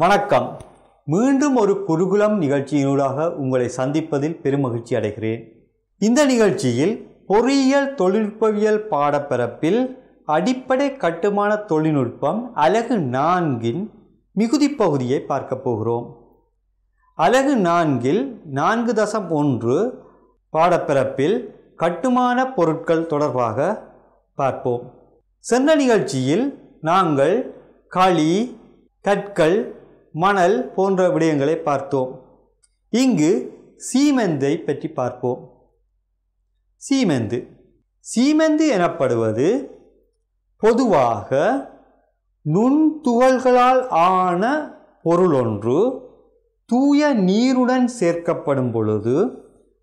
வணக்கம். மீண்டும் ஒரு குருகுலம் நிகழ்ச்சியினூடாக உங்களை சந்திப்பதில் பெருமகிழ்ச்சி அடைகிறேன். இந்த நிகழ்ச்சியில் பொறியியல் தொழில்நுட்பவியல் பாடப்பரப்பில் அடிப்படை கட்டுமான தொழில்நுட்பம் அலகு நான்கின் மிகுதி பகுதியை பார்க்க போகிறோம். அலகு நான்கில் நான்கு தசம் ஒன்று பாடப்பரப்பில் கட்டுமான பொருட்கள் தொடர்பாக பார்ப்போம். சென்ற நிகழ்ச்சியில் நாங்கள் களி கற்கள் மணல் போன்ற விடயங்களை பார்த்தோம். இங்கு சீமெந்தை பற்றி பார்ப்போம். சீமெந்து. சீமெந்து எனப்படுவது பொதுவாக நுண்துகள்களால் ஆன பொருள் ஒன்று தூய நீருடன் சேர்க்கப்படும் பொழுது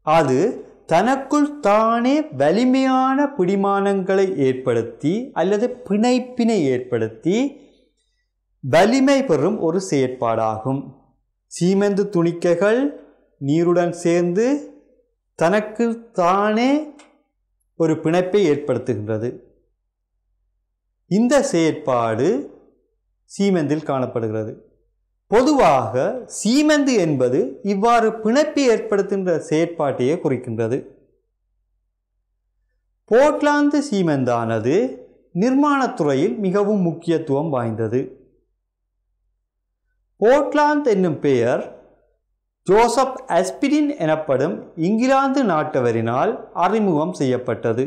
அது தனக்குள் தானே வலிமையான பிடிமானங்களை ஏற்படுத்தி அல்லது பிணைப்பினை ஏற்படுத்தி வலிமை பெறும் ஒரு செயற்பாடாகும். சீமெந்து துணிக்கைகள் நீருடன் சேர்ந்து தனக்கு தானே ஒரு பிணைப்பை ஏற்படுத்துகின்றது. இந்த செயற்பாடு சீமெந்தில் காணப்படுகிறது. பொதுவாக சீமெந்து என்பது இவ்வாறு பிணைப்பை ஏற்படுத்துகின்ற செயற்பாட்டையே குறிக்கின்றது. போர்ட்லாந்து சீமெந்தானது நிர்மாணத்துறையில் மிகவும் முக்கியத்துவம் வாய்ந்தது. போர்ட்லாந்து என்னும் பெயர் ஜோசப் அஸ்பிரின் எனப்படும் இங்கிலாந்து நாட்டவரினால் அறிமுகம் செய்யப்பட்டது.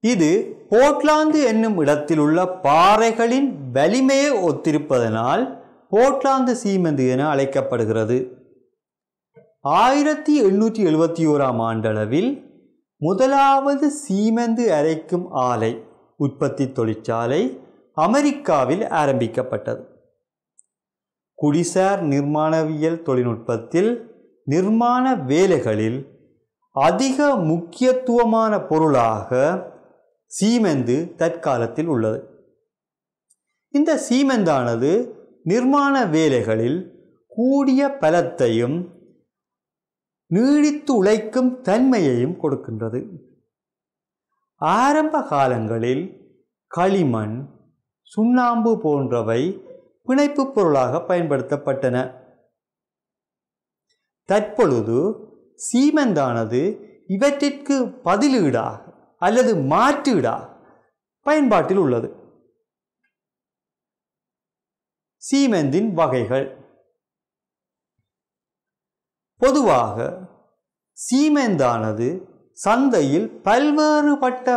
இது போர்ட்லாந்து என்னும் இடத்தில் உள்ள பாறைகளின் வலிமையை ஒத்திருப்பதனால் போர்ட்லாந்து சீமெந்து என அழைக்கப்படுகிறது. ஆயிரத்தி எண்ணூற்றி எழுபத்தி ஓராம் ஆண்டளவில் முதலாவது சீமெந்து அரைக்கும் ஆலை உற்பத்தி தொழிற்சாலை அமெரிக்காவில் ஆரம்பிக்கப்பட்டது. குடிசார் நிர்மாணவியல் தொழில்நுட்பத்தில் நிர்மாண வேலைகளில் அதிக முக்கியத்துவமான பொருளாக சீமெந்து தற்காலத்தில் உள்ளது. இந்த சீமெந்தானது நிர்மாண வேலைகளில் கூடிய பலத்தையும் நீடித்து உழைக்கும் தன்மையையும் கொடுக்கின்றது. ஆரம்ப காலங்களில் களிமண் சுண்ணாம்பு போன்றவை பிணைப்பு பொருளாக பயன்படுத்தப்பட்டன. தற்பொழுது சீமெந்தானது இவற்றிற்கு பதிலீடாக அல்லது மாற்றீடாக பயன்பாட்டில் உள்ளது. சீமெந்தின் வகைகள். பொதுவாக சீமெந்தானது சந்தையில் பல்வேறுபட்ட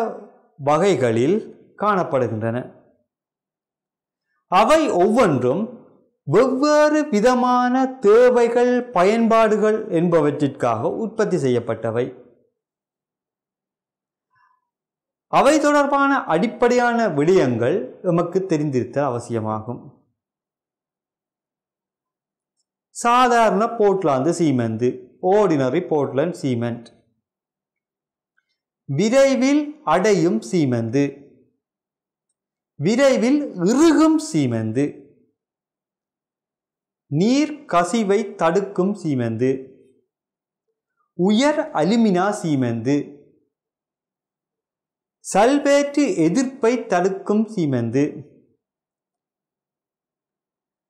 வகைகளில் காணப்படுகின்றன. அவை ஒவ்வொன்றும் வெவ்வேறு விதமான தேவைகள் பயன்பாடுகள் என்பவற்றிற்காக உற்பத்தி செய்யப்பட்டவை. அவை தொடர்பான அடிப்படையான விடயங்கள் நமக்கு தெரிந்திருத்தல் அவசியமாகும். சாதாரண போர்ட்லாந்து சீமெந்து ஓர்டினரி போர்ட்லண்ட் சீமெண்ட் விரைவில் அடையும் சீமெந்து விரைவில் இறுகும் சீமெந்து. நீர் கசிவை தடுக்கும் சீமெந்து. உயர் அலுமினா சீமெந்து. சல்பேற்று எதிர்ப்பை தடுக்கும் சீமெந்து.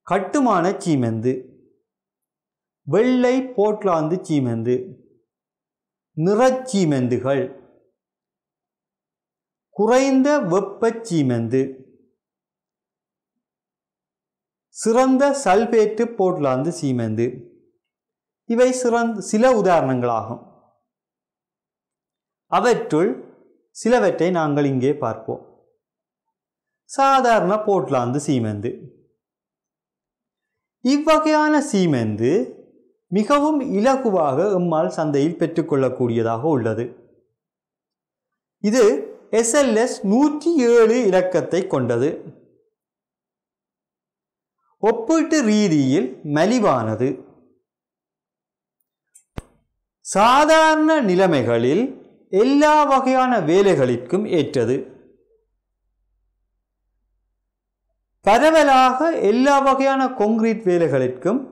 கட்டுமான சீமெந்து. வெள்ளை போட்லாந்து சீமெந்து. நிறச்சீமெந்துகள் குறைந்த வெப்ப சீமெந்து. சிறந்த சல்பேட்டு போட்லாந்து சீமெந்து. இவை சிறந்த சில உதாரணங்களாகும். அவற்றுள் சிலவற்றை நாங்கள் இங்கே பார்ப்போம். சாதாரண போட்லாந்து சீமெந்து. இவ்வகையான சீமெந்து மிகவும் இலகுவாக எம்மால் சந்தையில் பெற்றுக்கொள்ளக்கூடியதாக உள்ளது. இது எஸ்எல்எஸ் நூற்றி ஏழு இலக்கத்தை கொண்டது. ஒப்பீட்டு ரீதியில் மலிவானது. சாதாரண நிலைமைகளில் எல்லா வகையான வேலைகளிற்கும் ஏற்றது. பரவலாக எல்லா வகையான கொங்கிரீட் வேலைகளிற்கும்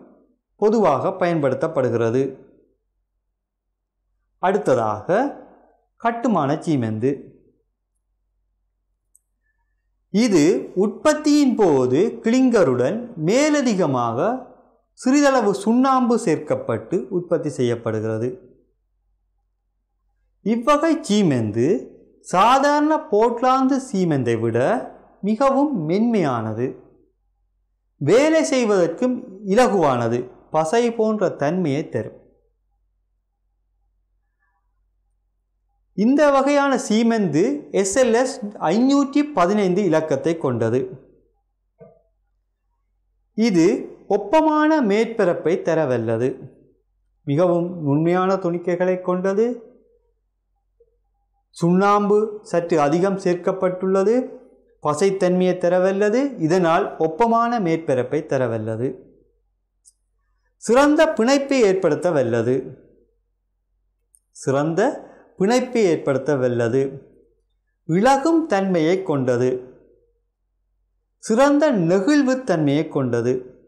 பொதுவாக பயன்படுத்தப்படுகிறது. அடுத்ததாக கட்டுமான சீமெந்து. இது உற்பத்தியின் போது கிளிங்கருடன் மேலதிகமாக சிறிதளவு சுண்ணாம்பு சேர்க்கப்பட்டு உற்பத்தி செய்யப்படுகிறது. இவ்வகை சீமெந்து சாதாரண போர்ட்லாந்து சீமெந்தை விட மிகவும் மென்மையானது. வேலை செய்வதற்கும் இலகுவானது. பசை போன்ற தன்மையை தரும். இந்த வகையான சீமெந்து எஸ்எல்எஸ் ஐநூற்றி பதினைந்து இலக்கத்தை கொண்டது. இது ஒப்பமான மேற்பரப்பை தரவல்லது. மிகவும் உண்மையான துணிக்கைகளை கொண்டது. சுண்ணாம்பு சற்று அதிகம் சேர்க்கப்பட்டுள்ளது. பசைத்தன்மையை தரவல்லது. இதனால் ஒப்பமான மேற்பரப்பை தரவல்லது. சிறந்த பிணைப்பை ஏற்படுத்த வல்லது சிறந்த பிணைப்பை ஏற்படுத்த வல்லது. இளகும் தன்மையை கொண்டது. சிறந்த நெகிழ்வுத் தன்மையை கொண்டது.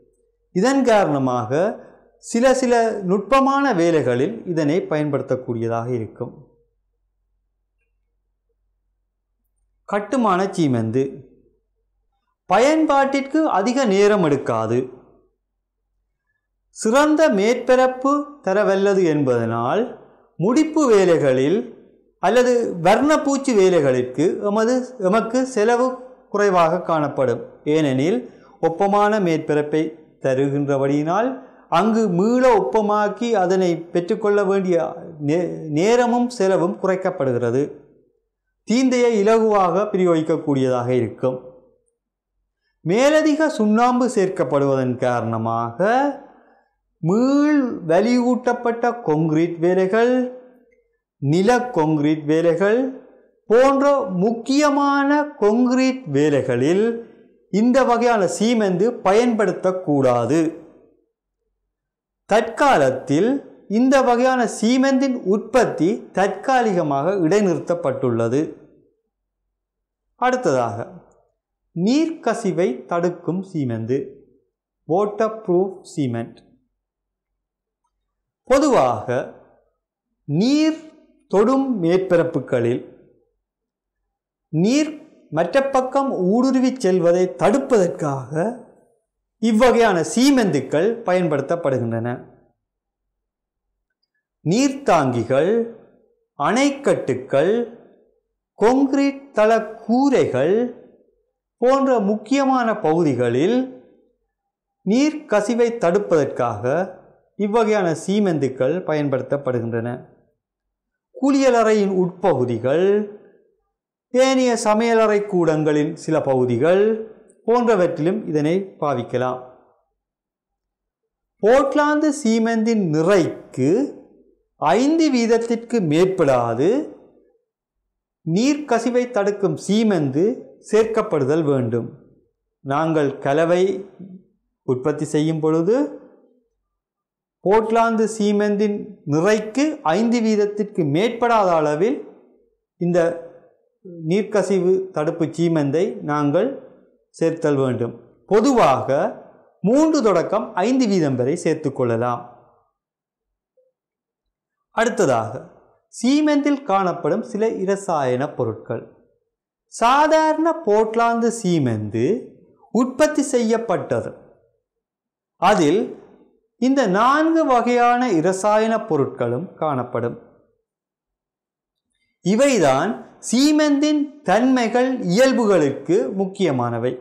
இதன் காரணமாக சில சில நுட்பமான வேலைகளில் இதனை பயன்படுத்தக்கூடியதாக இருக்கும். கட்டுமான சீமெந்து. பயன்பாட்டிற்கு அதிக நேரம் எடுக்காது. சிறந்த மேற்பரப்பு தரவல்லது என்பதனால் முடிப்பு வேலைகளில் அல்லது வர்ணப்பூச்சி வேலைகளிற்கு எமது எமக்கு செலவு குறைவாக காணப்படும். ஏனெனில் ஒப்பமான மேற்பரப்பை தருகின்றபடியினால் அங்கு மீள ஒப்பமாக்கி அதனை பெற்றுக்கொள்ள வேண்டிய நே- நேரமும் செலவும் குறைக்கப்படுகிறது. தீந்தையை இலகுவாக பிரயோகிக்கக்கூடியதாக இருக்கும். மேலதிக சுண்ணாம்பு சேர்க்கப்படுவதன் காரணமாக மீள் வலியூட்டப்பட்ட கொங்கிரீட் வேலைகள் நில கொங்கிரீட் வேலைகள் போன்ற முக்கியமான கொங்கிரீட் வேலைகளில் இந்த வகையான சீமெந்து பயன்படுத்தக்கூடாது. தற்காலத்தில் இந்த வகையான சீமெந்தின் உற்பத்தி தற்காலிகமாக இடைநிறுத்தப்பட்டுள்ளது. அடுத்ததாக நீர்க்கசிவை தடுக்கும் சீமெந்து வாட்டர் ப்ரூஃப் சீமெண்ட் பொதுவாக நீர் தொடும் மேற்பரப்புகளில் நீர் மற்ற பக்கம் ஊடுருவிச் செல்வதை தடுப்பதற்காக இவ்வகையான சீமெந்துக்கள் பயன்படுத்தப்படுகின்றன. நீர்த்தாங்கிகள் அணைக்கட்டுக்கள் கொங்கிரீட் தள கூரைகள் போன்ற முக்கியமான பகுதிகளில் நீர் கசிவை தடுப்பதற்காக இவ்வகையான சீமெந்துக்கள் பயன்படுத்தப்படுகின்றன. குளியலறையின் உட்பகுதிகள் ஏனைய சமையலறை கூடங்களின் சில பகுதிகள் போன்றவற்றிலும் இதனை பாவிக்கலாம். போர்ட்லாந்து சீமெந்தின் நிறைக்கு ஐந்து வீதத்திற்கு மேற்படாது நீர்க்கசிவை தடுக்கும் சீமெந்து சேர்க்கப்படுதல் வேண்டும். நாங்கள் கலவை உற்பத்தி செய்யும் பொழுது போர்ட்லாந்து சீமெந்தின் நிறைக்கு ஐந்து வீதத்திற்கு மேற்படாத அளவில் இந்த நீர்க்கசிவு தடுப்பு சீமெந்தை நாங்கள் சேர்த்தல் வேண்டும். பொதுவாக மூன்று தொடக்கம் ஐந்து வீதம் வரை சேர்த்துக்கொள்ளலாம் அடுத்ததாக சீமெந்தில் காணப்படும் சில இரசாயன பொருட்கள். சாதாரண போர்ட்லாந்து சீமெந்து உற்பத்தி செய்யப்பட்டது. அதில் இந்த நான்கு வகையான இரசாயன பொருட்களும் காணப்படும். இவைதான் சீமெந்தின் தன்மைகள் இயல்புகளுக்கு முக்கியமானவை.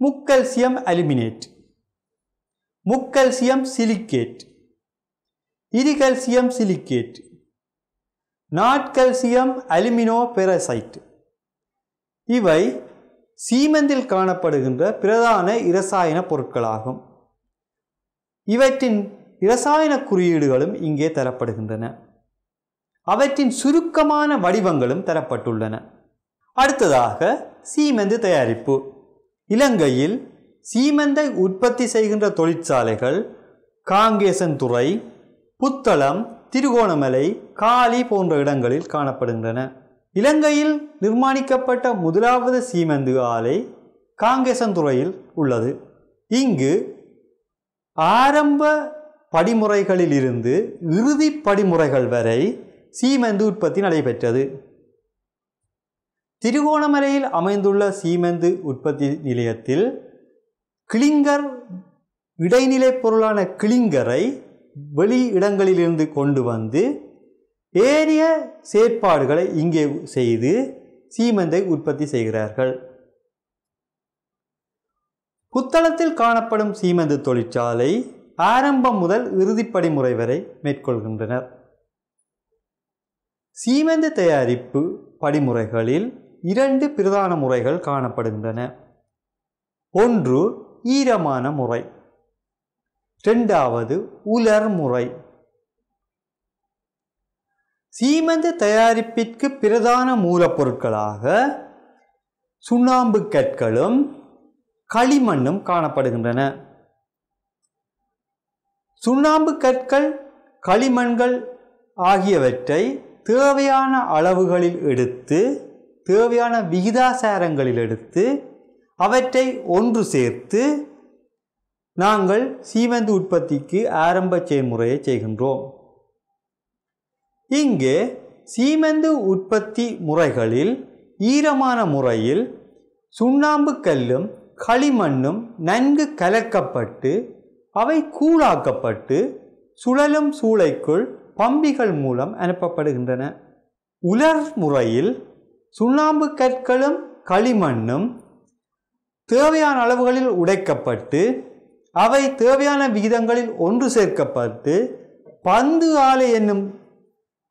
முக்கல்சியம் அலுமினேட் முக்கல்சியம் சிலிக்கேட் இரிகல்சியம் சிலிக்கேட் நாட்கல்சியம் அலுமினோ பெரசைட் இவை சீமெந்தில் காணப்படுகின்ற பிரதான இரசாயன பொருட்களாகும். இவற்றின் இரசாயன குறியீடுகளும் இங்கே தரப்படுகின்றன. அவற்றின் சுருக்கமான வடிவங்களும் தரப்பட்டுள்ளன. அடுத்ததாக சீமெந்து தயாரிப்பு. இலங்கையில் சீமெந்தை உற்பத்தி செய்கின்ற தொழிற்சாலைகள் காங்கேசன்துறை புத்தளம் திருகோணமலை காலி போன்ற இடங்களில் காணப்படுகின்றன. இலங்கையில் நிர்மாணிக்கப்பட்ட முதலாவது சீமெந்து ஆலை காங்கேசன்துறையில் உள்ளது. இங்கு ஆரம்ப படிமுறைகளிலிருந்து இறுதி படிமுறைகள் வரை சீமெந்து உற்பத்தி நடைபெற்றது. திருகோணமலையில் அமைந்துள்ள சீமெந்து உற்பத்தி நிலையத்தில் கிளிங்கர் இடைநிலை பொருளான கிளிங்கரை வெளி இடங்களிலிருந்து கொண்டு வந்து ஏனைய செயற்பாடுகளை இங்கே செய்து சீமெந்தை உற்பத்தி செய்கிறார்கள். புத்தளத்தில் காணப்படும் சீமெந்து தொழிற்சாலை ஆரம்பம் முதல் இறுதிப்படி முறை வரை மேற்கொள்கின்றனர். சீமெந்து தயாரிப்பு படிமுறைகளில் இரண்டு பிரதான முறைகள் காணப்படுகின்றன. ஒன்று ஈரமான முறை இரண்டாவது உலர் முறை. சீமெந்து தயாரிப்பிற்கு பிரதான மூலப்பொருட்களாக சுண்ணாம்பு கற்களும் களிமண்ணும் காணப்படுகின்றன. சுண்ணாம்பு கற்கள் களிமண்கள் ஆகியவற்றை தேவையான அளவுகளில் எடுத்து தேவையான விகிதாசாரங்களில் எடுத்து அவற்றை ஒன்று சேர்த்து நாங்கள் சீமெந்து உற்பத்திக்கு ஆரம்ப செயல்முறையை செய்கின்றோம். இங்கே சீமெந்து உற்பத்தி முறைகளில் ஈரமான முறையில் சுண்ணாம்பு கல்லும் களிமண்ணும் நன்கு கலக்கப்பட்டு அவை கூழாக்கப்பட்டு சுழலும் சூளைக்குள் பம்பிகள் மூலம் அனுப்பப்படுகின்றன. உலர் முறையில் சுண்ணாம்பு கற்களும் களிமண்ணும் தேவையான அளவுகளில் உடைக்கப்பட்டு அவை தேவையான விகிதங்களில் ஒன்று சேர்க்கப்பட்டு பந்து ஆலை என்னும்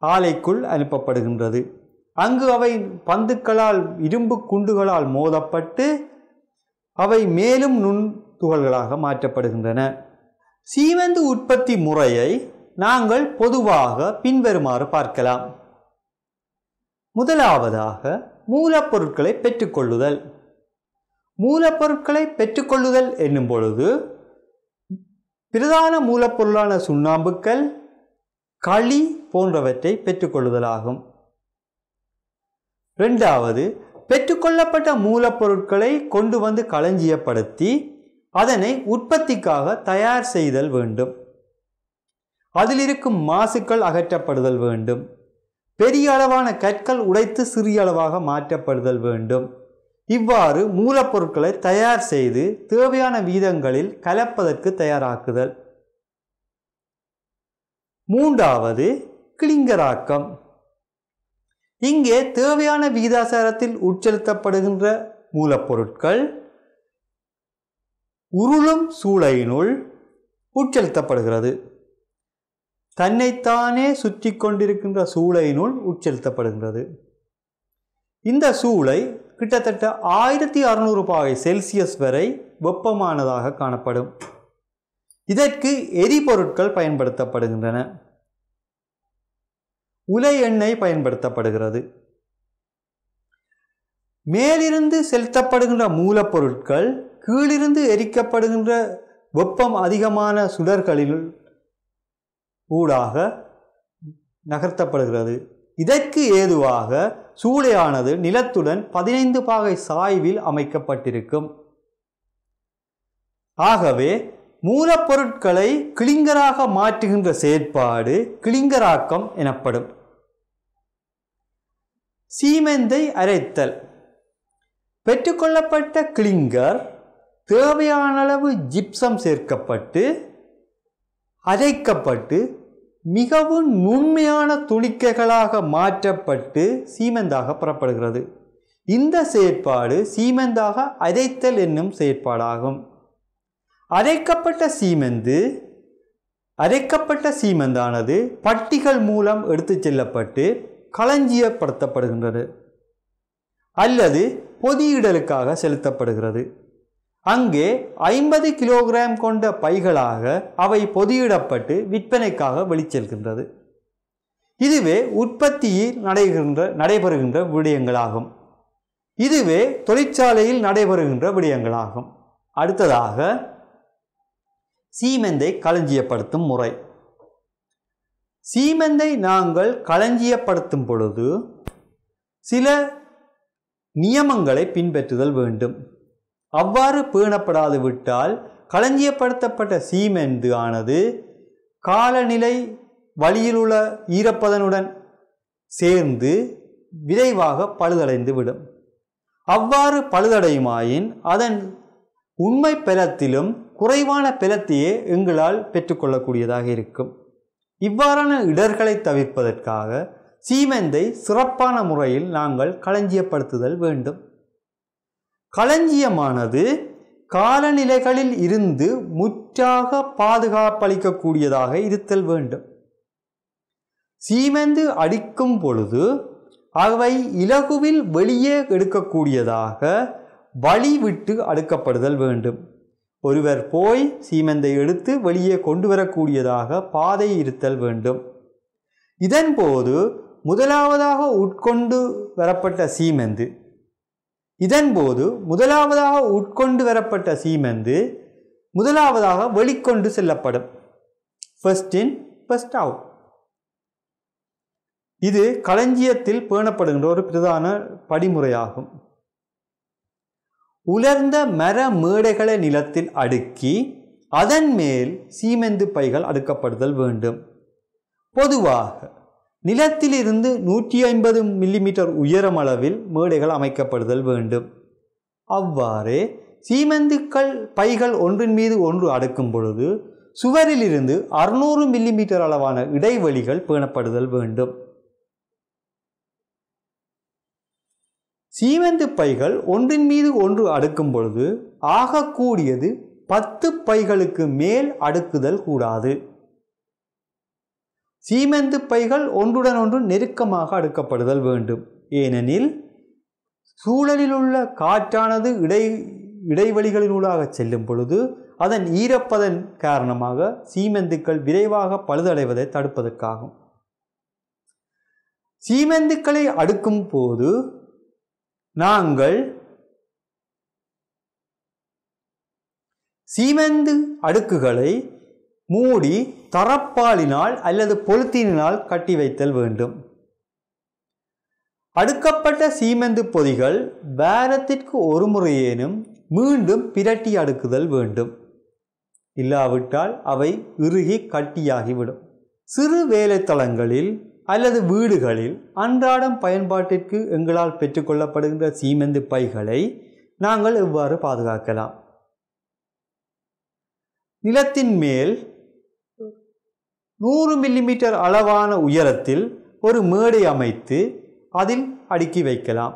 ஆலைக்குள் அனுப்பப்படுகின்றது. அங்கு அவை பந்துக்களால் இரும்பு குண்டுகளால் மோதப்பட்டு அவை மேலும் நுண் துகள்களாக மாற்றப்படுகின்றன. சீமெந்து உற்பத்தி முறையை நாங்கள் பொதுவாக பின்வருமாறு பார்க்கலாம். முதலாவதாக மூலப்பொருட்களை பெற்றுக்கொள்ளுதல். மூலப்பொருட்களை பெற்றுக்கொள்ளுதல் என்னும் பொழுது பிரதான மூலப்பொருளான சுண்ணாம்புக்கள் களி போன்றவற்றை பெற்றுக்கொள்ளுதலாகும். ரெண்டாவது பெற்றுக்கொள்ளப்பட்ட மூலப்பொருட்களை கொண்டு வந்து களஞ்சியப்படுத்தி அதனை உற்பத்திக்காக தயார் செய்தல் வேண்டும். அதில் இருக்கும் மாசுக்கள் அகற்றப்படுதல் வேண்டும். பெரிய அளவான கற்கள் உடைத்து சிறிய அளவாக மாற்றப்படுதல் வேண்டும். இவ்வாறு மூலப்பொருட்களை தயார் செய்து தேவையான வீதங்களில் கலப்பதற்கு தயாராக்குதல். மூன்றாவது கிளிங்கராக்கம். இங்கே தேவையான விகிதாசாரத்தில் உட்செலுத்தப்படுகின்ற மூலப்பொருட்கள் உருளும் சூளையினுள் உட்செலுத்தப்படுகிறது. தன்னைத்தானே சுற்றி கொண்டிருக்கின்ற சூளையினுள் உட்செலுத்தப்படுகின்றது. இந்த சூளை கிட்டத்தட்ட ஆயிரத்தி அறுநூறு பாகை செல்சியஸ் வரை வெப்பமானதாக காணப்படும். இதற்கு எரிபொருட்கள் பயன்படுத்தப்படுகின்றன. உலை எண்ணெய் பயன்படுத்தப்படுகிறது. மேலிருந்து செலுத்தப்படுகின்ற மூலப்பொருட்கள் கீழிருந்து எரிக்கப்படுகின்ற வெப்பம் அதிகமான சுடர்களில் ஊடாக நகர்த்தப்படுகிறது. இதற்கு ஏதுவாக சூளையானது நிலத்துடன் பதினைந்து பாகை சாய்வில் அமைக்கப்பட்டிருக்கும். ஆகவே மூலப்பொருட்களை கிளிங்கராக மாற்றுகின்ற செயற்பாடு கிளிங்கராக்கம் எனப்படும். சீமெந்தை அரைத்தல். பெற்றுக்கொள்ளப்பட்ட கிளிங்கர் தேவையான அளவு ஜிப்சம் சேர்க்கப்பட்டு அரைக்கப்பட்டு மிகவும் நுண்மையான துணிக்கைகளாக மாற்றப்பட்டு சீமெந்தாக பெறப்படுகிறது. இந்த செயற்பாடு சீமெந்தாக அரைத்தல் என்னும் செயற்பாடாகும். அரைக்கப்பட்ட சீமெந்து அரைக்கப்பட்ட சீமெந்தானது பட்டிகள் மூலம் எடுத்துச் செல்லப்பட்டு களஞ்சியப்படுத்தப்படுகின்றது. அல்லது பொதியிடலுக்காக செலுத்தப்படுகிறது. அங்கே ஐம்பது கிலோகிராம் கொண்ட பைகளாக அவை பொதியிடப்பட்டு விற்பனைக்காக வெளிச்செல்கின்றது இதுவே உற்பத்தியில் நடைகின்ற நடைபெறுகின்ற விடயங்களாகும். இதுவே தொழிற்சாலையில் நடைபெறுகின்ற விடயங்களாகும். அடுத்ததாக சீமெந்தை களஞ்சியப்படுத்தும் முறை. சீமெந்தை நாங்கள் களஞ்சியப்படுத்தும் பொழுது சில நியமங்களை பின்பற்றுதல் வேண்டும். அவ்வாறு பேணப்படாது விட்டால் களஞ்சியப்படுத்தப்பட்ட சீமெந்து ஆனது காலநிலை வழியிலுள்ள ஈரப்பதனுடன் சேர்ந்து விரைவாக பழுதடைந்து விடும் அவ்வாறு பழுதடையுமாயின் அதன் உண்மை பலத்திலும் குறைவான பலத்தையே எங்களால் பெற்றுக்கொள்ளக்கூடியதாக இருக்கும். இவ்வாறான இடர்களை தவிர்ப்பதற்காக சீமெந்தை சிறப்பான முறையில் நாங்கள் களஞ்சியப்படுத்துதல் வேண்டும். களஞ்சியமானது காலநிலைகளில் இருந்து முற்றாக பாதுகாப்பளிக்கக்கூடியதாக இருத்தல் வேண்டும். சீமெந்து அடிக்கும் பொழுது அவை இலகுவில் வெளியே எடுக்கக்கூடியதாக வழி விட்டு அடுக்கப்படுதல் வேண்டும். ஒருவர் போய் சீமந்தை எடுத்து வெளியே கொண்டு வரக்கூடியதாக பாதை இருத்தல் வேண்டும். இதன்போது முதலாவதாக உட்கொண்டு வரப்பட்ட சீமந்து. இதன்போது முதலாவதாக உட்கொண்டு வரப்பட்ட சீமந்து முதலாவதாக வெளிக்கொண்டு செல்லப்படும். ஃபர்ஸ்ட் இன் ஃபர்ஸ்ட் அவுட் இது களஞ்சியத்தில் பேணப்படுகின்ற ஒரு பிரதான படிமுறையாகும். உலர்ந்த மர மேடைகளை நிலத்தில் அடுக்கி அதன் மேல் சீமெந்து பைகள் அடுக்கப்படுதல் வேண்டும். பொதுவாக நிலத்திலிருந்து நூற்றி ஐம்பது மில்லிமீட்டர் உயரம் அளவில் மேடைகள் அமைக்கப்படுதல் வேண்டும். அவ்வாறே சீமெந்துக்கள் பைகள் ஒன்றின் மீது ஒன்று அடுக்கும் பொழுது சுவரிலிருந்து அறுநூறு மில்லிமீட்டர் அளவான இடைவெளிகள் பேணப்படுதல் வேண்டும். சீமெந்து பைகள் ஒன்றின் மீது ஒன்று அடுக்கும் பொழுது ஆகக்கூடியது பத்து பைகளுக்கு மேல் அடுக்குதல் கூடாது. சீமெந்து பைகள் ஒன்றுடன் ஒன்று நெருக்கமாக அடுக்கப்படுதல் வேண்டும். ஏனெனில் சூழலில் உள்ள காற்றானது இடை இடைவெளிகளினூடாக செல்லும் பொழுது அதன் ஈரப்பதன் காரணமாக சீமெந்துக்கள் விரைவாக பழுதடைவதை தடுப்பதற்காகும். சீமெந்துக்களை அடுக்கும் போது நாங்கள் சீமெந்து அடுக்குகளை மூடி தரப்பாலினால் அல்லது பொலித்தீனினால் கட்டி வைத்தல் வேண்டும். அடுக்கப்பட்ட சீமெந்து பொதிகள் வாரத்திற்கு ஒரு முறையேனும் மீண்டும் பிரட்டி அடுக்குதல் வேண்டும். இல்லாவிட்டால் அவை இறுகி கட்டியாகிவிடும். சிறு வேலைத்தளங்களில் அல்லது வீடுகளில் அன்றாடம் பயன்பாட்டிற்கு எங்களால் பெற்றுக்கொள்ளப்படுகின்ற சீமெந்து பைகளை நாங்கள் எவ்வாறு பாதுகாக்கலாம்? நிலத்தின் மேல் நூறு மில்லிமீட்டர் அளவான உயரத்தில் ஒரு மேடை அமைத்து அதில் அடுக்கி வைக்கலாம்.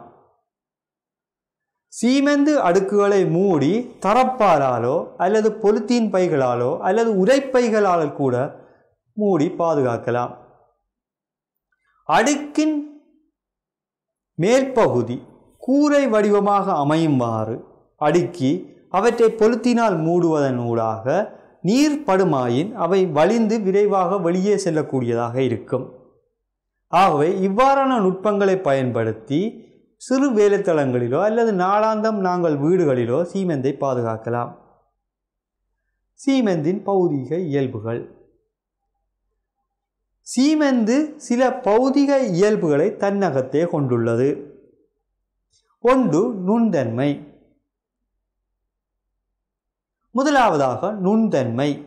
சீமெந்து அடுக்குகளை மூடி தரப்பாலாலோ அல்லது பொலித்தீன் பைகளாலோ அல்லது உரைப்பைகளால் கூட மூடி பாதுகாக்கலாம். அடுக்கின் மேற்பகுதி கூரை வடிவமாக அமையுமாறு அடுக்கி அவற்றை பொருத்தினால் மூடுவதன் ஊடாக நீர் படுமாயின் அவை வலிந்து விரைவாக வெளியே செல்லக்கூடியதாக இருக்கும். ஆகவே இவ்வாறான நுட்பங்களை பயன்படுத்தி சிறு வேலைத்தளங்களிலோ அல்லது நாளாந்தம் நாங்கள் வீடுகளிலோ சீமெந்தை பாதுகாக்கலாம். சீமெந்தின் பௌதீக இயல்புகள். சீமெந்து சில பௌதிக இயல்புகளை தன்னகத்தே கொண்டுள்ளது. ஒன்று நுண்தன்மை. முதலாவதாக நுண்தன்மை.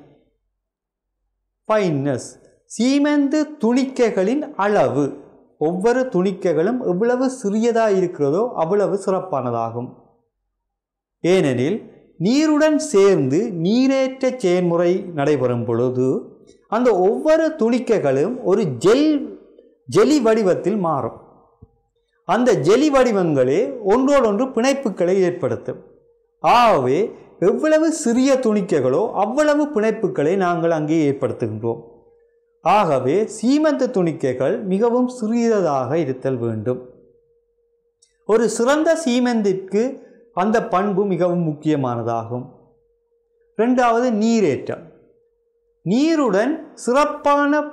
ஃபைன்னஸ் சீமெந்து துணிக்கைகளின் அளவு. ஒவ்வொரு துணிக்கைகளும் எவ்வளவு சிறியதாக இருக்கிறதோ அவ்வளவு சிறப்பானதாகும். ஏனெனில் நீருடன் சேர்ந்து நீரேற்ற செயல்முறை நடைபெறும் பொழுது அந்த ஒவ்வொரு துணிக்கைகளும் ஒரு ஜெல் ஜெலி வடிவத்தில் மாறும். அந்த ஜெலி வடிவங்களே ஒன்றோடொன்று பிணைப்புகளை ஏற்படுத்தும். ஆகவே எவ்வளவு சிறிய துணிக்கைகளோ அவ்வளவு பிணைப்புகளை நாங்கள் அங்கே ஏற்படுத்துகின்றோம். ஆகவே சீமந்த துணிக்கைகள் மிகவும் சிறியதாக இருத்தல் வேண்டும். ஒரு சிறந்த சீமெந்திற்கு அந்த பண்பு மிகவும் முக்கியமானதாகும். ரெண்டாவது நீரேற்றம். நீருடன் சிறப்பான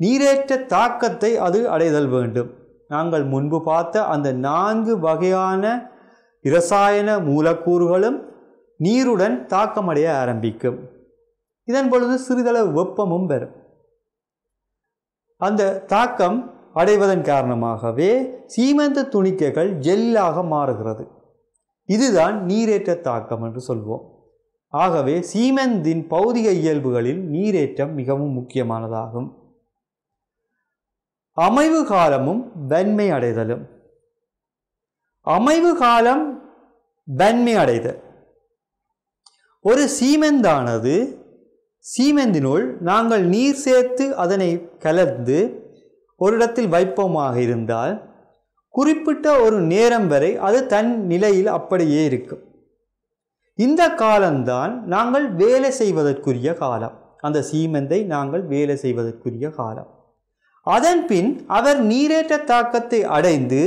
நீரேற்ற தாக்கத்தை அது அடைதல் வேண்டும். நாங்கள் முன்பு பார்த்த அந்த நான்கு வகையான இரசாயன மூலக்கூறுகளும் நீருடன் தாக்கமடைய ஆரம்பிக்கும். இதன் பொழுது சிறிதளவு வெப்பமும் பெறும். அந்த தாக்கம் அடைவதன் காரணமாகவே சீமந்த துணிக்கைகள் ஜெல்லாக மாறுகிறது. இதுதான் நீரேற்ற தாக்கம் என்று சொல்வோம். ஆகவே சீமெந்தின் பௌதிக இயல்புகளில் நீரேற்றம் மிகவும் முக்கியமானதாகும். அமைவு காலமும் வெண்மை அடைதலும். அமைவு காலம் வெண்மை அடைதல். ஒரு சீமெந்தானது சீமெந்தினுள் நாங்கள் நீர் சேர்த்து அதனை கலந்து ஒரு இடத்தில் வைப்போமாக இருந்தால் குறிப்பிட்ட ஒரு நேரம் வரை அது தன் நிலையில் அப்படியே இருக்கும். இந்த காலம்தான் நாங்கள் வேலை செய்வதற்குரிய காலம். அந்த சீமெந்தை நாங்கள் வேலை செய்வதற்குரிய காலம். அதன் பின் அவர் நீரேற்ற தாக்கத்தை அடைந்து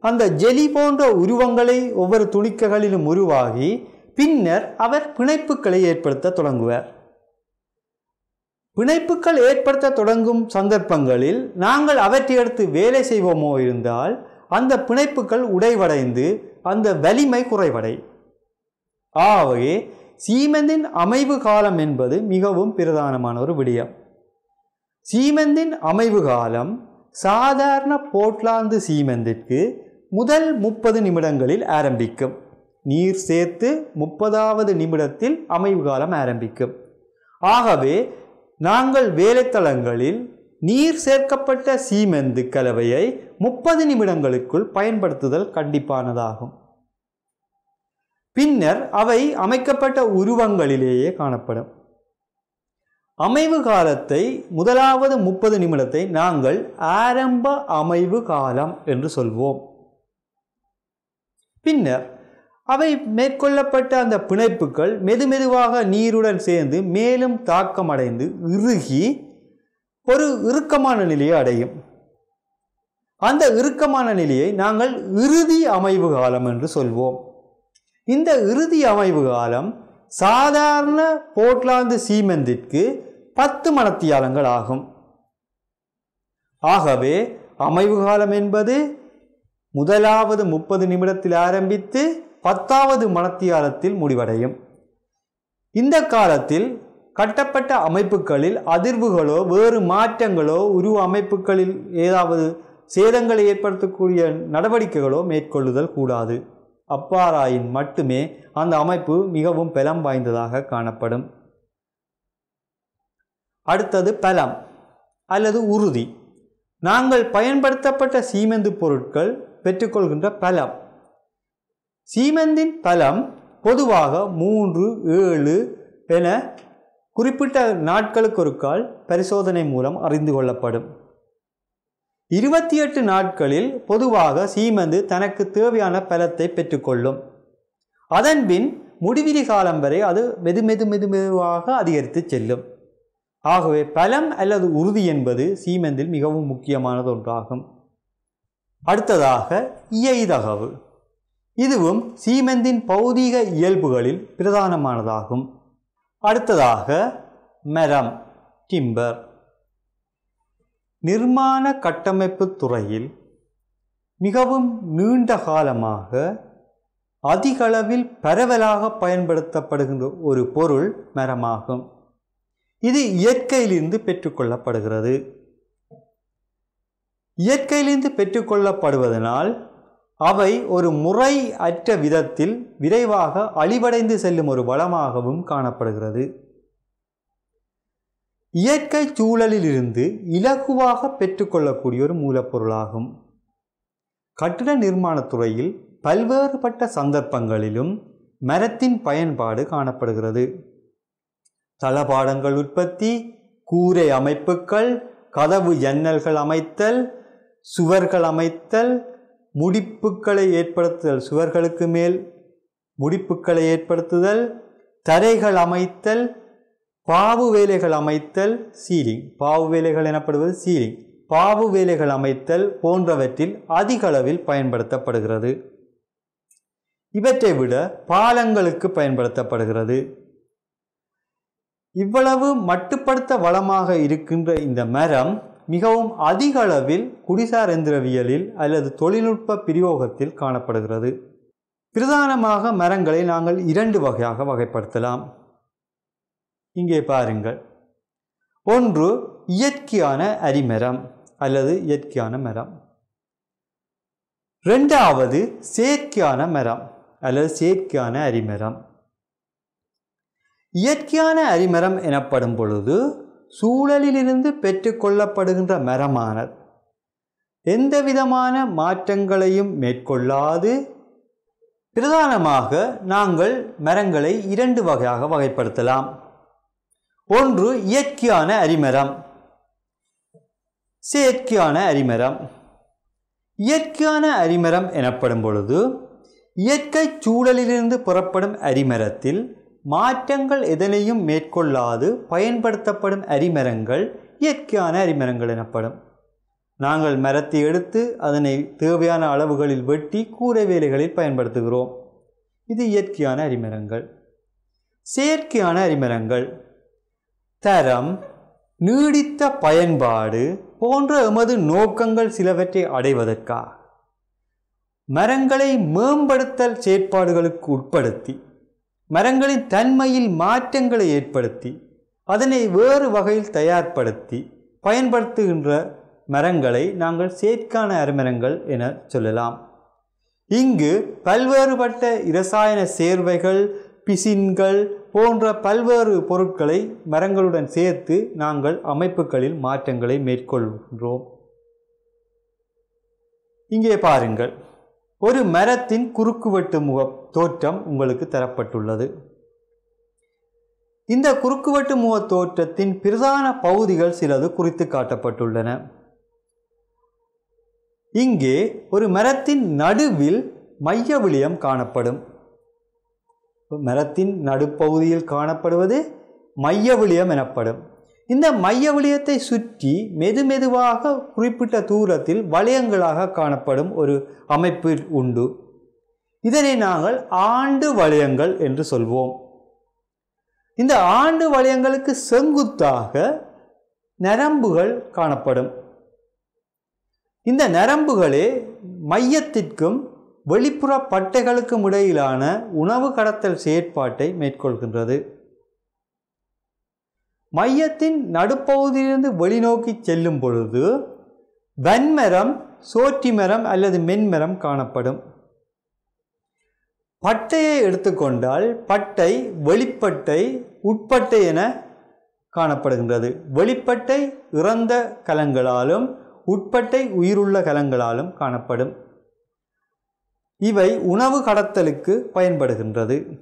அந்த ஜெலி போன்ற உருவங்களை ஒவ்வொரு துணிக்கைகளிலும் உருவாகி பின்னர் அவர் பிணைப்புகளை ஏற்படுத்த தொடங்குவார். பிணைப்புகள் ஏற்படுத்த தொடங்கும் சந்தர்ப்பங்களில் நாங்கள் அவற்றை எடுத்து வேலை செய்வோமோ இருந்தால் அந்த பிணைப்புகள் உடைவடைந்து அந்த வலிமை குறைவடை. ஆகவே சீமந்தின் அமைவு காலம் என்பது மிகவும் பிரதானமான ஒரு விடயம். சீமந்தின் அமைவு காலம் சாதாரண போர்ட்லாந்து சீமந்திற்கு முதல் முப்பது நிமிடங்களில் ஆரம்பிக்கும். நீர் சேர்த்து முப்பதாவது நிமிடத்தில் அமைவு காலம் ஆரம்பிக்கும். ஆகவே நாங்கள் வேலைத்தளங்களில் நீர் சேர்க்கப்பட்ட சீமெந்து கலவையை முப்பது நிமிடங்களுக்குள் பயன்படுத்துதல் கண்டிப்பானதாகும். பின்னர் அவை அமைக்கப்பட்ட உருவங்களிலேயே காணப்படும். அமைவு காலத்தை முதலாவது முப்பது நிமிடத்தை நாங்கள் ஆரம்ப அமைவு காலம் என்று சொல்வோம். பின்னர் அவை மேற்கொள்ளப்பட்ட அந்த பிணைப்புகள் மெதுமெதுவாக நீருடன் சேர்ந்து மேலும் தாக்கமடைந்து இறுகி ஒரு இறுக்கமான நிலையை அடையும். அந்த இறுக்கமான நிலையை நாங்கள் இறுதி அமைவு காலம் என்று சொல்வோம். இந்த இறுதி அமைவு காலம் சாதாரண போர்ட்லாந்து சீமெந்திற்கு பத்து மணத்தியாலங்கள் ஆகும். ஆகவே அமைவு காலம் என்பது முதலாவது முப்பது நிமிடத்தில் ஆரம்பித்து பத்தாவது மணத்தியாலத்தில் முடிவடையும். இந்த காலத்தில் கட்டப்பட்ட அமைப்புகளில் அதிர்வுகளோ வேறு மாற்றங்களோ உருவ அமைப்புகளில் ஏதாவது சேதங்களை ஏற்படுத்தக்கூடிய நடவடிக்கைகளோ மேற்கொள்ளுதல் கூடாது. அப்பாராயின் மட்டுமே அந்த அமைப்பு மிகவும் பலம் வாய்ந்ததாக காணப்படும். அடுத்தது பலம் அல்லது உறுதி. நாங்கள் பயன்படுத்தப்பட்ட சீமெந்து பொருட்கள் பெற்றுக்கொள்கின்ற பலம். சீமெந்தின் பலம் பொதுவாக மூன்று ஏழு என குறிப்பிட்ட நாட்களுக்கு ஒரு கால் பரிசோதனை மூலம் அறிந்து கொள்ளப்படும். இருபத்தி எட்டு நாட்களில் பொதுவாக சீமந்து தனக்கு தேவையான பலத்தை பெற்றுக்கொள்ளும். அதன்பின் முடிவிலி காலம் வரை அது மெது மெது மெது மெதுவாக அதிகரித்து செல்லும். ஆகவே பலம் அல்லது உறுதி என்பது சீமந்தில் மிகவும் முக்கியமானது ஒன்றாகும். அடுத்ததாக இயைதகவு. இதுவும் சீமந்தின் பௌதீக இயல்புகளில் பிரதானமானதாகும். அடுத்ததாக மரம் டிம்பர். நிர்மாண கட்டமைப்பு துறையில் மிகவும் நீண்ட காலமாக அதிகளவில் பரவலாக பயன்படுத்தப்படுகின்ற ஒரு பொருள் மரமாகும். இது இயற்கையிலிருந்து பெற்றுக்கொள்ளப்படுகிறது இயற்கையிலிருந்து பெற்றுக்கொள்ளப்படுவதனால் அவை ஒரு முறை அற்ற விதத்தில் விரைவாக அழிவடைந்து செல்லும் ஒரு வளமாகவும் காணப்படுகிறது. இயற்கை சூழலிலிருந்து இலகுவாக பெற்றுக்கொள்ளக்கூடிய ஒரு மூலப்பொருளாகும். கட்டிட நிர்மாணத் துறையில் பல்வேறுபட்ட சந்தர்ப்பங்களிலும் மரத்தின் பயன்பாடு காணப்படுகிறது. தளபாடங்கள் உற்பத்தி கூரை அமைப்புகள் கதவு ஜன்னல்கள் அமைத்தல் சுவர்கள் அமைத்தல் முடிப்புகளை ஏற்படுத்துதல் சுவர்களுக்கு மேல் முடிப்புகளை ஏற்படுத்துதல் தரைகள் அமைத்தல் பாவு வேலைகள் அமைத்தல் சீலிங் பாவு வேலைகள் எனப்படுவது சீலிங் பாவு வேலைகள் அமைத்தல் போன்றவற்றில் அதிக அளவில் பயன்படுத்தப்படுகிறது. இவற்றை விட பாலங்களுக்கு பயன்படுத்தப்படுகிறது. இவ்வளவு மட்டுப்படுத்த வளமாக இருக்கின்ற இந்த மரம் மிகவும் அதிக அளவில் குடிசார் எந்திரவியலில் அல்லது தொழில்நுட்ப பிரயோகத்தில் காணப்படுகிறது. பிரதானமாக மரங்களை நாங்கள் இரண்டு வகையாக வகைப்படுத்தலாம். இங்கே பாருங்கள். ஒன்று இயற்கையான அரிமரம் அல்லது இயற்கையான மரம். ரெண்டாவது செயற்கையான மரம் அல்லது செயற்கையான அரிமரம். இயற்கையான அரிமரம் எனப்படும் பொழுது சூழலிலிருந்து பெற்றுக்கொள்ளப்படுகின்ற மரமானது. எந்த விதமான மாற்றங்களையும் மேற்கொள்ளாது. பிரதானமாக நாங்கள் மரங்களை இரண்டு வகையாக வகைப்படுத்தலாம். ஒன்று இயற்கையான அரிமரம். செயற்கையான அரிமரம். இயற்கையான அரிமரம் எனப்படும் பொழுது இயற்கை சூழலிலிருந்து புறப்படும் அரிமரத்தில் மாற்றங்கள் எதனையும் மேற்கொள்ளாது பயன்படுத்தப்படும் அரிமரங்கள் இயற்கையான அரிமரங்கள் எனப்படும். நாங்கள் மரத்தை எடுத்து அதனை தேவையான அளவுகளில் வெட்டி கூரை வேலைகளில் பயன்படுத்துகிறோம். இது இயற்கையான அரிமரங்கள். செயற்கையான அரிமரங்கள். தரம் நீடித்த பயன்பாடு போன்ற எமது நோக்கங்கள் சிலவற்றை அடைவதற்காக மரங்களை மேம்படுத்தல் செயற்பாடுகளுக்கு உட்படுத்தி மரங்களின் தன்மையில் மாற்றங்களை ஏற்படுத்தி அதனை வேறு வகையில் தயார்படுத்தி பயன்படுத்துகின்ற மரங்களை நாங்கள் செயற்கான அருமரங்கள் என சொல்லலாம். இங்கு பல்வேறுபட்ட இரசாயன சேர்வைகள் பிசின்கள் போன்ற பல்வேறு பொருட்களை மரங்களுடன் சேர்த்து நாங்கள் அமைப்புகளில் மாற்றங்களை மேற்கொள்கின்றோம். இங்கே பாருங்கள். ஒரு மரத்தின் குறுக்குவெட்டு முக தோற்றம் உங்களுக்கு தரப்பட்டுள்ளது. இந்த குறுக்குவெட்டு முக தோற்றத்தின் பிரதான பகுதிகள் சிலது குறித்து காட்டப்பட்டுள்ளன. இங்கே ஒரு மரத்தின் நடுவில் மைய விளியம் காணப்படும். மரத்தின் நடுப்பகுதியில் காணப்படுவது மைய விளியம் எனப்படும். இந்த மைய விளியத்தை சுற்றி மெது மெதுவாக குறிப்பிட்ட தூரத்தில் வளையங்களாக காணப்படும் ஒரு அமைப்பு உண்டு. இதனை நாங்கள் ஆண்டு வளையங்கள் என்று சொல்வோம். இந்த ஆண்டு வளையங்களுக்கு செங்குத்தாக நரம்புகள் காணப்படும். இந்த நரம்புகளே மையத்திற்கும் வெளிப்புற பட்டைகளுக்கும் இடையிலான உணவு கடத்தல் செயற்பாட்டை மேற்கொள்கின்றது. மையத்தின் நடுப்பகுதியிலிருந்து வெளிநோக்கி செல்லும் பொழுது வன்மரம் சோற்றி மரம் அல்லது மென்மரம் காணப்படும். பட்டையை எடுத்துக்கொண்டால் பட்டை வெளிப்பட்டை உட்பட்டை என காணப்படுகின்றது. வெளிப்பட்டை இறந்த கலங்களாலும் உட்பட்டை உயிருள்ள கலங்களாலும் காணப்படும். இவை உணவு கடத்தலுக்கு பயன்படுகின்றது.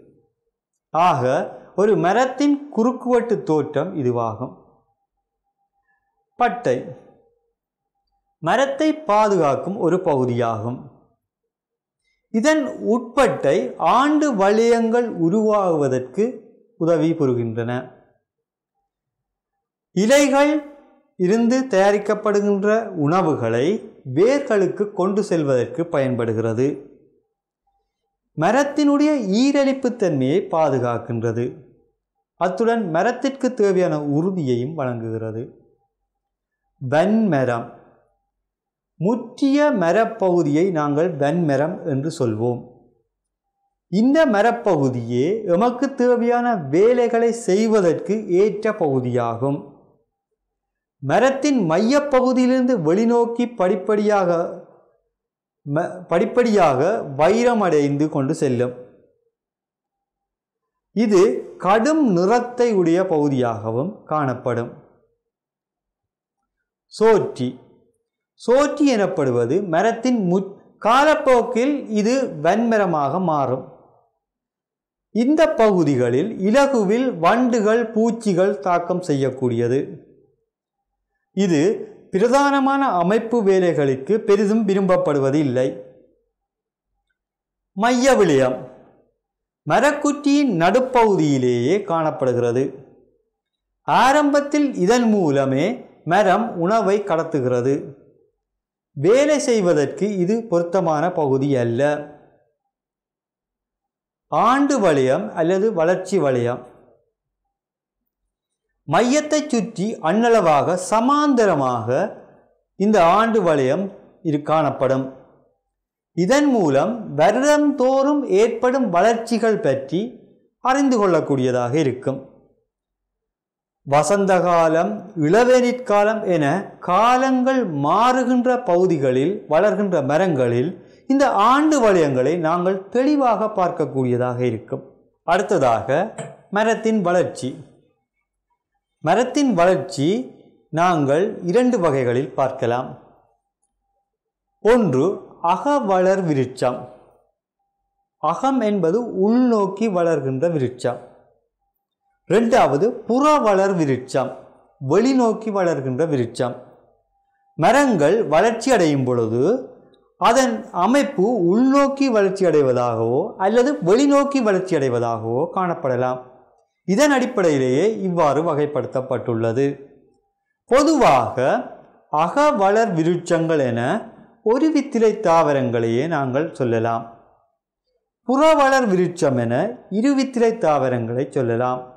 ஆக ஒரு மரத்தின் குறுக்குவெட்டு தோற்றம் இதுவாகும். பட்டை. மரத்தை பாதுகாக்கும் ஒரு பகுதியாகும். இதன் உட்பட்டை ஆண்டு வளையங்கள் உருவாகுவதற்கு உதவி புரிகின்றன. இலைகள் இருந்து தயாரிக்கப்படுகின்ற உணவுகளை வேர்களுக்கு கொண்டு செல்வதற்கு பயன்படுகிறது. மரத்தினுடைய ஈரழிப்புத்தன்மையை பாதுகாக்கின்றது. அத்துடன் மரத்திற்கு தேவையான உறுதியையும் வழங்குகிறது. வன்மரம். முற்றிய மரப்பகுதியை நாங்கள் வன்மரம் என்று சொல்வோம். இந்த மரப்பகுதியே எமக்கு தேவையான வேலைகளை செய்வதற்கு ஏற்ற பகுதியாகும். மரத்தின் மையப்பகுதியிலிருந்து வெளிநோக்கி படிப்படியாக ம- படிப்படியாக வைரமடைந்து கொண்டு செல்லும். இது கடும் நிறத்தை உடைய பகுதியாகவும் காணப்படும். சோற்றி. சோற்றி எனப்படுவது மரத்தின் மு காலப்போக்கில் இது வன்மரமாக மாறும். இந்த பகுதிகளில் இலகுவில் வண்டுகள் பூச்சிகள் தாக்கம் செய்யக்கூடியது. இது பிரதானமான அமைப்பு வேலைகளுக்கு பெரிதும் விரும்பப்படுவது இல்லை. மைய விளையம். மரக்குற்றியின் நடுப்பகுதியிலேயே காணப்படுகிறது. ஆரம்பத்தில் இதன் மூலமே மரம் உணவை கடத்துகிறது. வேலை செய்வதற்கு இது பொருத்தமான பகுதி அல்ல. ஆண்டு வளையம் அல்லது வளர்ச்சி வளையம். மையத்தை சுற்றி அண்ணளவாக சமாந்தரமாக இந்த ஆண்டு வளையம் இரு காணப்படும். இதன் மூலம் வருடந்தோறும் ஏற்படும் வளர்ச்சிகள் பற்றி அறிந்து கொள்ளக்கூடியதாக இருக்கும். வசந்த காலம் இளவேனிற்காலம் என காலங்கள் மாறுகின்ற பகுதிகளில் வளர்கின்ற மரங்களில் இந்த ஆண்டு வளையங்களை நாங்கள் தெளிவாக பார்க்கக்கூடியதாக இருக்கும். அடுத்ததாக மரத்தின் வளர்ச்சி. மரத்தின் வளர்ச்சி நாங்கள் இரண்டு வகைகளில் பார்க்கலாம். ஒன்று அகவளர் விருட்சம். அகம் என்பது உள்நோக்கி வளர்கின்ற விருட்சம். ரெண்டாவது புற வளர் விருட்சம். வெளிநோக்கி வளர்கின்ற விருட்சம். மரங்கள் வளர்ச்சி அடையும் பொழுது அதன் அமைப்பு உள்நோக்கி வளர்ச்சி அடைவதாகவோ அல்லது வெளிநோக்கி வளர்ச்சி அடைவதாகவோ காணப்படலாம். இதன் அடிப்படையிலேயே இவ்வாறு வகைப்படுத்தப்பட்டுள்ளது. பொதுவாக அகவளர் விருட்சங்கள் என ஒரு வித்திலை தாவரங்களையே நாங்கள் சொல்லலாம். புறவளர் விருட்சம் என இருவித்திலை தாவரங்களை சொல்லலாம்.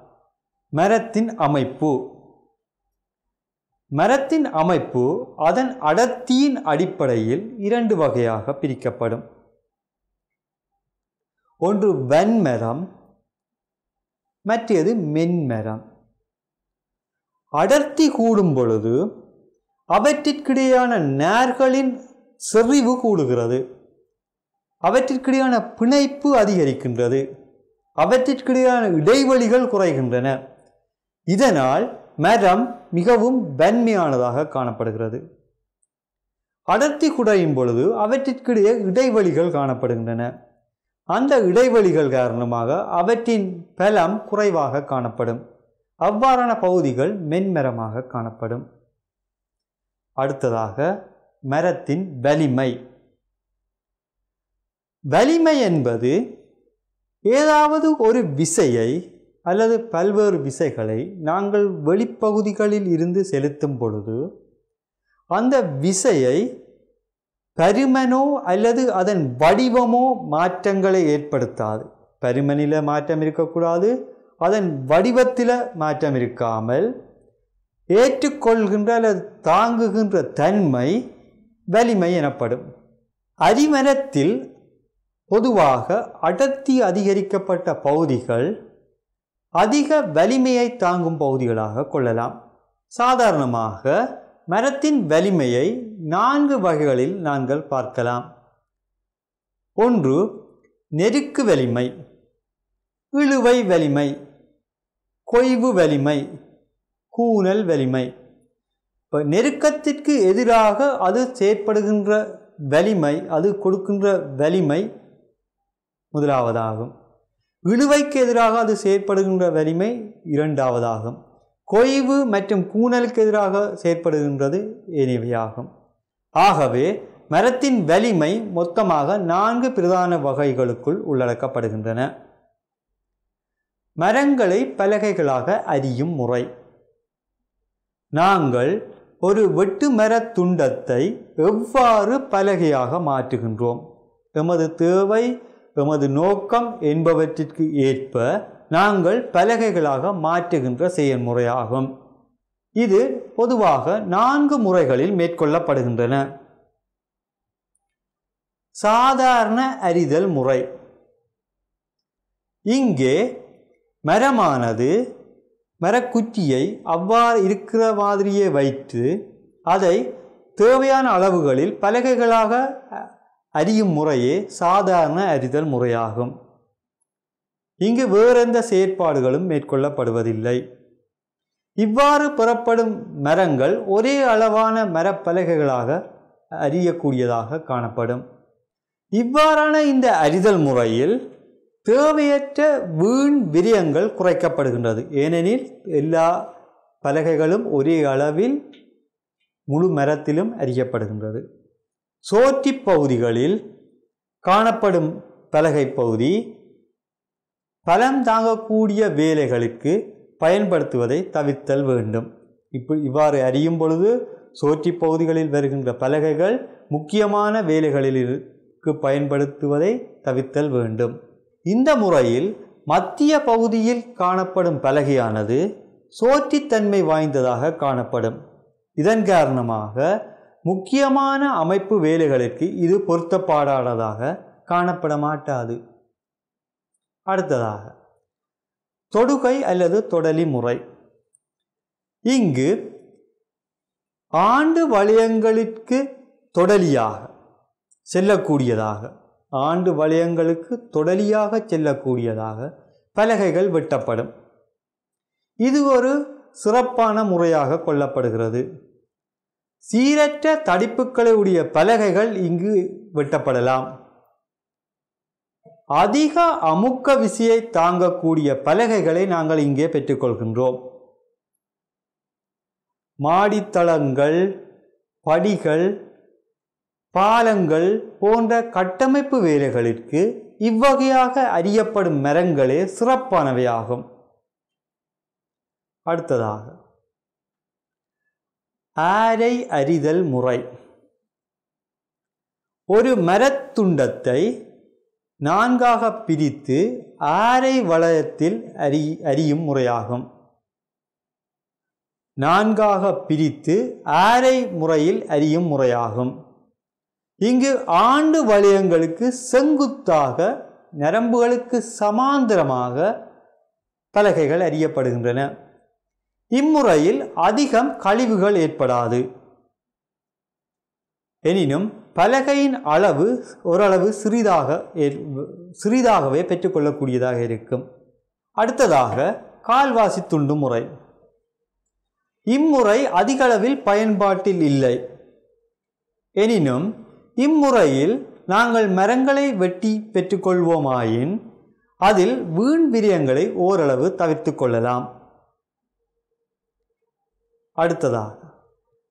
மரத்தின் அமைப்பு. மரத்தின் அமைப்பு அதன் அடர்த்தியின் அடிப்படையில் இரண்டு வகையாக பிரிக்கப்படும். ஒன்று வன்மரம் மற்றது மென்மரம். அடர்த்தி கூடும் பொழுது அவற்றிற்கிடையான நேர்களின் செறிவு கூடுகிறது. அவற்றிற்கிடையான பிணைப்பு அதிகரிக்கின்றது. அவற்றிற்கிடையான இடைவெளிகள் குறைகின்றன. இதனால் மரம் மிகவும் வன்மையானதாக காணப்படுகிறது. அடர்த்தி குறையும் பொழுது அவற்றிற்கிடையே இடைவெளிகள் காணப்படுகின்றன. அந்த இடைவெளிகள் காரணமாக அவற்றின் பலம் குறைவாக காணப்படும். அவ்வாறான பகுதிகள் மென்மரமாக காணப்படும். அடுத்ததாக மரத்தின் வலிமை. வலிமை என்பது ஏதாவது ஒரு விசையை அல்லது பல்வேறு விசைகளை நாங்கள் வெளிப்பகுதிகளில் இருந்து செலுத்தும் பொழுது அந்த விசையை பருமனோ அல்லது அதன் வடிவமோ மாற்றங்களை ஏற்படுத்தாது. பருமனில் மாற்றம் இருக்கக்கூடாது அதன் வடிவத்தில் மாற்றம் இருக்காமல் ஏற்றுக்கொள்கின்ற அல்லது தாங்குகின்ற தன்மை வலிமை எனப்படும். அரிமரத்தில் பொதுவாக அடர்த்தி அதிகரிக்கப்பட்ட பகுதிகள் அதிக வலிமையை தாங்கும் பகுதிகளாக கொள்ளலாம். சாதாரணமாக மரத்தின் வலிமையை நான்கு வகைகளில் நாங்கள் பார்க்கலாம். ஒன்று நெருக்கு வலிமை. இழுவை வலிமை. கொய்வு வலிமை. கூனல் வலிமை. இப்போ நெருக்கத்திற்கு எதிராக அது செயற்படுகின்ற வலிமை அது கொடுக்கின்ற வலிமை முதலாவதாகும். இழுவைக்கு எதிராக அது செயற்படுகின்ற வலிமை இரண்டாவதாகும். கொய்வு மற்றும் கூணலுக்கு எதிராக செயற்படுகின்றது எனவையாகும் ஆகவே மரத்தின் வலிமை மொத்தமாக நான்கு பிரதான வகைகளுக்குள் உள்ளடக்கப்படுகின்றன. மரங்களை பலகைகளாக அறியும் முறை. நாங்கள் ஒரு வெட்டு மரத் துண்டத்தை எவ்வாறு பலகையாக மாற்றுகின்றோம்? எமது தேவை எமது நோக்கம் என்பவற்றிற்கு ஏற்ப நாங்கள் பலகைகளாக மாற்றுகின்ற செயல்முறையாகும். இது பொதுவாக நான்கு முறைகளில் மேற்கொள்ளப்படுகின்றன. சாதாரண அறிதல் முறை. இங்கே மரமானது மரக்குற்றியை அவ்வாறு இருக்கிற மாதிரியே வைத்து அதை தேவையான அளவுகளில் பலகைகளாக அறியும் முறையே சாதாரண அறிதல் முறையாகும். இங்கு வேறெந்த செயற்பாடுகளும் மேற்கொள்ளப்படுவதில்லை. இவ்வாறு புறப்படும் மரங்கள் ஒரே அளவான மரப்பலகைகளாக அறியக்கூடியதாக காணப்படும். இவ்வாறான இந்த அறிதல் முறையில் தேவையற்ற வீண் விரியங்கள் குறைக்கப்படுகின்றது. ஏனெனில் எல்லா பலகைகளும் ஒரே அளவில் முழு மரத்திலும் அறியப்படுகின்றது. சோற்றி பகுதிகளில் காணப்படும் பலகை பகுதி பலம் தாங்கக்கூடிய வேலைகளுக்கு பயன்படுத்துவதை தவிர்த்தல் வேண்டும். இப்படி இவ்வாறு அறியும் பொழுது சோற்றி பகுதிகளில் வருகின்ற பலகைகள் முக்கியமான வேலைகளிலிருக்கு பயன்படுத்துவதை தவிர்த்தல் வேண்டும். இந்த முறையில் மத்திய பகுதியில் காணப்படும் பலகையானது சோற்றித்தன்மை வாய்ந்ததாக காணப்படும். இதன் காரணமாக முக்கியமான அமைப்பு வேலைகளுக்கு இது பொருத்தப்பாடானதாக காணப்பட மாட்டாது அடுத்ததாக தொடுகை அல்லது தொடலி முறை. இங்கு ஆண்டு வளையங்களுக்கு தொடலியாக செல்லக்கூடியதாக ஆண்டு வளையங்களுக்கு தொடலியாக செல்லக்கூடியதாக பலகைகள் வெட்டப்படும். இது ஒரு சிறப்பான முறையாக கொள்ளப்படுகிறது. சீரற்ற தடிப்புகளை உடைய பலகைகள் இங்கு வெட்டப்படலாம். அதிக அமுக்க விசையை தாங்கக்கூடிய பலகைகளை நாங்கள் இங்கே பெற்றுக்கொள்கின்றோம். மாடித்தளங்கள் படிகள் பாலங்கள் போன்ற கட்டமைப்பு வேலைகளிற்கு இவ்வகையாக அறியப்படும் மரங்களே சிறப்பானவையாகும். அடுத்ததாக ஆரை அறிதல் முறை. ஒரு மரத்துண்டத்தை நான்காக பிரித்து ஆரை வளையத்தில் அறி அறியும் முறையாகும். நான்காக பிரித்து ஆரை முறையில் அறியும் முறையாகும். இங்கு ஆண்டு வளையங்களுக்கு செங்குத்தாக நரம்புகளுக்கு சமாந்தரமாக பலகைகள் அறியப்படுகின்றன. இம்முறையில் அதிகம் கழிவுகள் ஏற்படாது. எனினும் பலகையின் அளவு ஓரளவு சிறிதாக சிறிதாகவே பெற்றுக்கொள்ளக்கூடியதாக இருக்கும். அடுத்ததாக கால்வாசி துண்டு முறை. இம்முறை அதிகளவில் பயன்பாட்டில் இல்லை. எனினும் இம்முறையில் நாங்கள் மரங்களை வெட்டி பெற்றுக்கொள்வோமாயின் அதில் வீண் விரியங்களை ஓரளவு தவிர்த்து கொள்ளலாம். அடுத்ததாக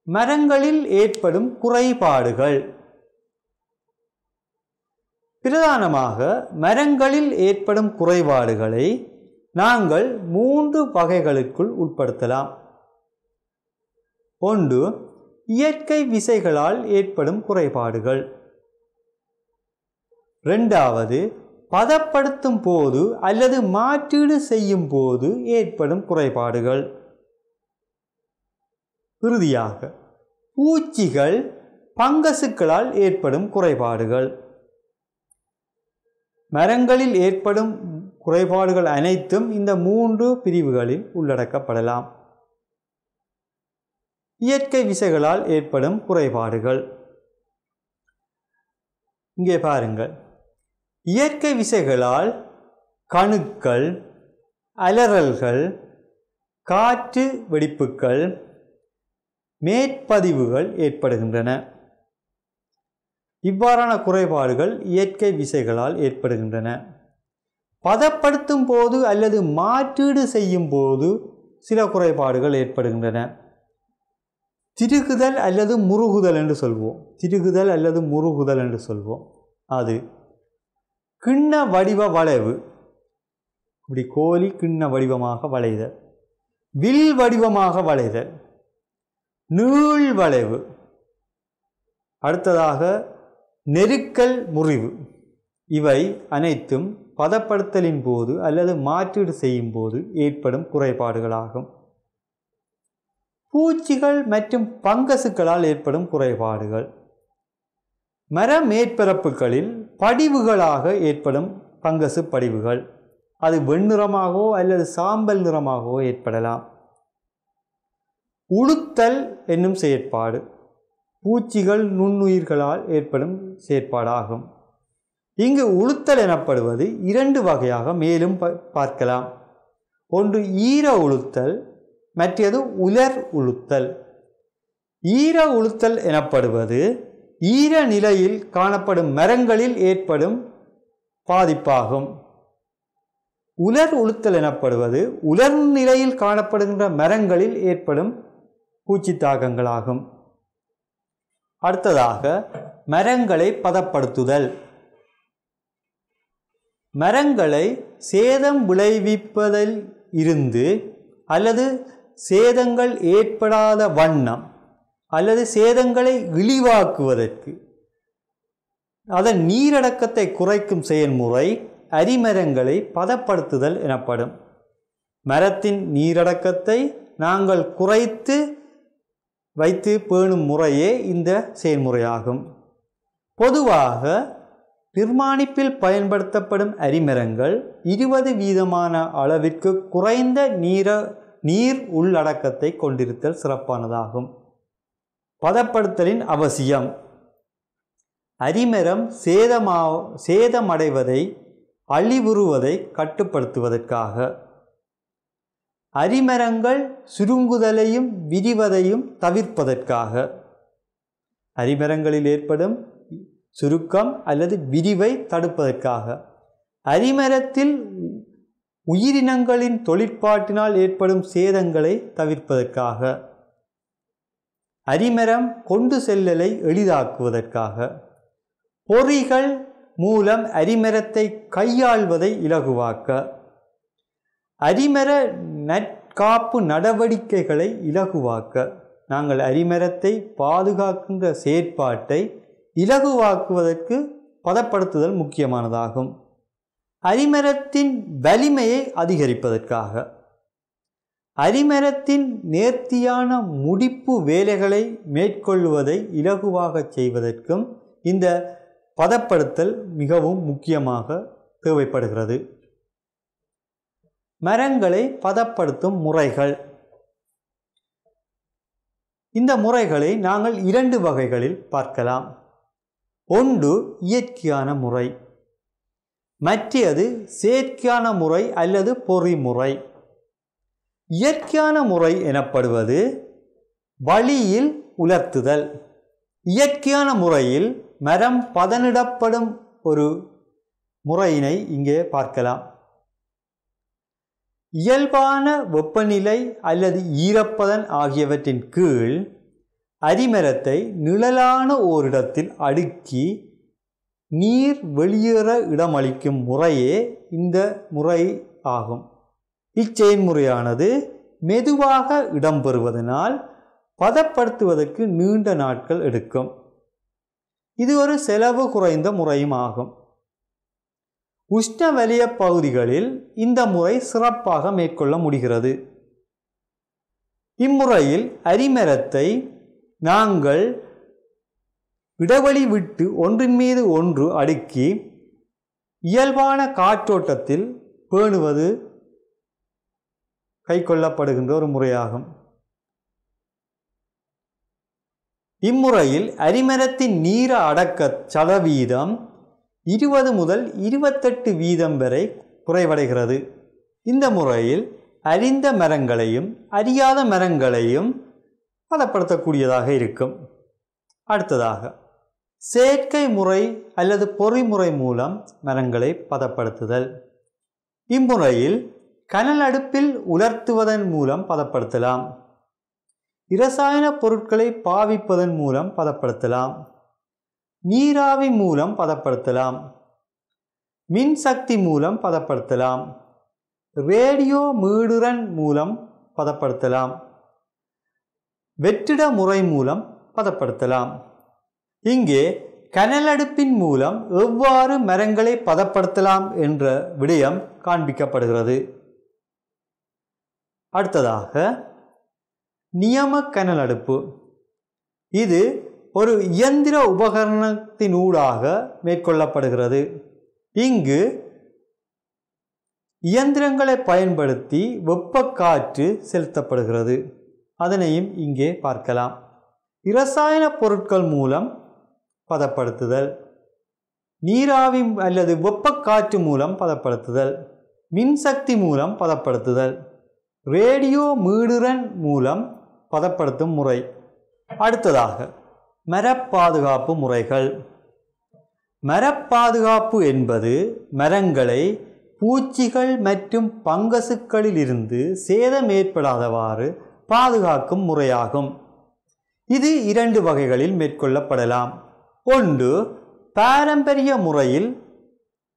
மரங்களில் ஏற்படும் குறைபாடுகள். பிரதானமாக மரங்களில் ஏற்படும் குறைபாடுகளை நாங்கள் மூன்று வகைகளுக்குள் உட்படுத்தலாம். ஒன்று இயற்கை விசைகளால் ஏற்படும் குறைபாடுகள். ரெண்டாவது பதப்படுத்தும் போது அல்லது மாற்றீடு செய்யும் போது ஏற்படும் குறைபாடுகள். இறுதியாக பூச்சிகள் பங்கசுக்களால் ஏற்படும் குறைபாடுகள். மரங்களில் ஏற்படும் குறைபாடுகள் அனைத்தும் இந்த மூன்று பிரிவுகளில் உள்ளடக்கப்படலாம். இயற்கை விசைகளால் ஏற்படும் குறைபாடுகள். இங்கே பாருங்கள். இயற்கை விசைகளால் கணுக்கள் அலறல்கள் காற்று வெடிப்புகள் மேற்பதிவுகள் ஏற்படுகின்றன. இவ்வாறான குறைபாடுகள் இயற்கை விசைகளால் ஏற்படுகின்றன. பதப்படுத்தும் போது அல்லது மாற்றீடு செய்யும் போது சில குறைபாடுகள் ஏற்படுகின்றன. திருகுதல் அல்லது முருகுதல் என்று சொல்வோம். திருகுதல் அல்லது முருகுதல் என்று சொல்வோம். அது கிண்ண வடிவ வளைவு. இப்படி கோலி கிண்ண வடிவமாக வளைதல். வில் வடிவமாக வளைதல். நீழ்வளைவு அடுத்ததாக நெருக்கல் முறிவு. இவை அனைத்தும் பதப்படுத்தலின் போது அல்லது மாற்றீடு செய்யும் போது ஏற்படும் குறைபாடுகளாகும். பூச்சிகள் மற்றும் பங்கசுக்களால் ஏற்படும் குறைபாடுகள். மர மேற்பரப்புகளில் படிவுகளாக ஏற்படும் பங்கசு படிவுகள். அது வெண்ணிறமாகவோ அல்லது சாம்பல் நிறமாகவோ ஏற்படலாம். உளுத்தல் என்னும் செயற்பாடு. பூச்சிகள் நுண்ணுயிர்களால் ஏற்படும் செயற்பாடாகும். இங்கு உளுத்தல் எனப்படுவது இரண்டு வகையாக மேலும் ப- பார்க்கலாம். ஒன்று ஈர உளுத்தல் மற்றது உலர் உளுத்தல். ஈர உளுத்தல் எனப்படுவது ஈர நிலையில் காணப்படும் மரங்களில் ஏற்படும் பாதிப்பாகும். உலர் உளுத்தல் எனப்படுவது உலர் நிலையில் காணப்படுகின்ற மரங்களில் ஏற்படும் பூச்சி தாகங்களாகும் அடுத்ததாக மரங்களை பதப்படுத்துதல். மரங்களை சேதம் விளைவிப்பதில் இருந்து அல்லது சேதங்கள் ஏற்படாத வண்ணம் அல்லது சேதங்களை இழிவாக்குவதற்கு. அதன் நீரடக்கத்தை குறைக்கும் செயல்முறை அரிமரங்களை பதப்படுத்துதல் எனப்படும். மரத்தின் நீரடக்கத்தை நாங்கள் குறைத்து வைத்து பேணும் முறையே இந்த செயல்முறையாகும். பொதுவாக நிர்மாணிப்பில் பயன்படுத்தப்படும் அரிமரங்கள் இருபது வீதமான அளவிற்கு குறைந்த நீர நீர் உள்ளடக்கத்தை கொண்டிருத்தல் சிறப்பானதாகும். பதப்படுத்தலின் அவசியம். அரிமரம் சேதமா சேதமடைவதை அழிவுறுவதை கட்டுப்படுத்துவதற்காக. அரிமரங்கள் சுருங்குதலையும் விரிவதையும் தவிர்ப்பதற்காக. அரிமரங்களில் ஏற்படும் சுருக்கம் அல்லது விரிவை தடுப்பதற்காக. அரிமரத்தில் உயிரினங்களின் தொழிற்பாட்டினால் ஏற்படும் சேதங்களை தவிர்ப்பதற்காக. அரிமரம் கொண்டு செல்லலை எளிதாக்குவதற்காக. பொறிகள் மூலம் அரிமரத்தை கையாள்வதை இலகுவாக்க. அரிமர நற்காப்பு நடவடிக்கைகளை இலகுவாக்க நாங்கள் அரிமரத்தை பாதுகாக்கின்ற செயற்பாட்டை இலகுவாக்குவதற்கு பதப்படுத்துதல் முக்கியமானதாகும். அரிமரத்தின் வலிமையை அதிகரிப்பதற்காக. அரிமரத்தின் நேர்த்தியான முடிப்பு வேலைகளை மேற்கொள்வதை இலகுவாகச் செய்வதற்கும் இந்த பதப்படுத்தல் மிகவும் முக்கியமாக தேவைப்படுகிறது. மரங்களை பதப்படுத்தும் முறைகள். இந்த முறைகளை நாங்கள் இரண்டு வகைகளில் பார்க்கலாம். ஒன்று இயற்கையான முறை. மற்றது செயற்கையான முறை அல்லது பொறிமுறை. இயற்கையான முறை எனப்படுவது வழியில் உலர்த்துதல். இயற்கையான முறையில் மரம் பதனிடப்படும் ஒரு முறையினை இங்கே பார்க்கலாம். இயல்பான வெப்பநிலை அல்லது ஈரப்பதன் ஆகியவற்றின் கீழ் அரிமரத்தை நிழலான ஓரிடத்தில் அடுக்கி நீர் வெளியேற இடமளிக்கும் முறையே இந்த முறை ஆகும். இச்செயல்முறையானது மெதுவாக இடம்பெறுவதனால் பதப்படுத்துவதற்கு நீண்ட நாட்கள் எடுக்கும். இது ஒரு செலவு குறைந்த முறையும் ஆகும். உஷ்ணவலய பகுதிகளில் இந்த முறை சிறப்பாக மேற்கொள்ள முடிகிறது. இம்முறையில் அரிமரத்தை நாங்கள் இடைவெளி விட்டு ஒன்றின் மீது ஒன்று அடுக்கி இயல்பான காற்றோட்டத்தில் பேணுவது கைக்கொள்ளப்படுகின்ற ஒரு முறையாகும். இம்முறையில் அரிமரத்தின் நீர அடக்க சதவீதம் இருபது முதல் இருபத்தெட்டு வீதம் வரை குறைவடைகிறது. இந்த முறையில் அரிந்த மரங்களையும் அறியாத மரங்களையும் பதப்படுத்தக்கூடியதாக இருக்கும். அடுத்ததாக செயற்கை முறை அல்லது பொறிமுறை மூலம் மரங்களை பதப்படுத்துதல். இம்முறையில் கனல் அடுப்பில் உலர்த்துவதன் மூலம் பதப்படுத்தலாம். இரசாயன பொருட்களை பாவிப்பதன் மூலம் பதப்படுத்தலாம். நீராவி மூலம் பதப்படுத்தலாம். மின்சக்தி மூலம் பதப்படுத்தலாம். ரேடியோ மீடுரன் மூலம் பதப்படுத்தலாம். வெற்றிட முறை மூலம் பதப்படுத்தலாம். இங்கே கனலடுப்பின் மூலம் எவ்வாறு மரங்களை பதப்படுத்தலாம் என்ற விடயம் காண்பிக்கப்படுகிறது. அடுத்ததாக நியம கனலடுப்பு. இது ஒரு இயந்திர உபகரணத்தினூடாக மேற்கொள்ளப்படுகிறது. இங்கு இயந்திரங்களை பயன்படுத்தி வெப்பக்காற்று செலுத்தப்படுகிறது. அதனையும் இங்கே பார்க்கலாம். இரசாயன பொருட்கள் மூலம் பதப்படுத்துதல் நீராவி அல்லது வெப்பக்காற்று மூலம் பதப்படுத்துதல் மின்சக்தி மூலம் பதப்படுத்துதல் ரேடியோ மீடுரன் மூலம் பதப்படுத்தும் முறை. அடுத்ததாக மரப்பாதுகாப்பு முறைகள். மரப்பாதுகாப்பு என்பது மரங்களை பூச்சிகள் மற்றும் பங்கசுக்களிலிருந்து சேதம் ஏற்படாதவாறு பாதுகாக்கும் முறையாகும். இது இரண்டு வகைகளில் மேற்கொள்ளப்படலாம். ஒன்று பாரம்பரிய முறையில்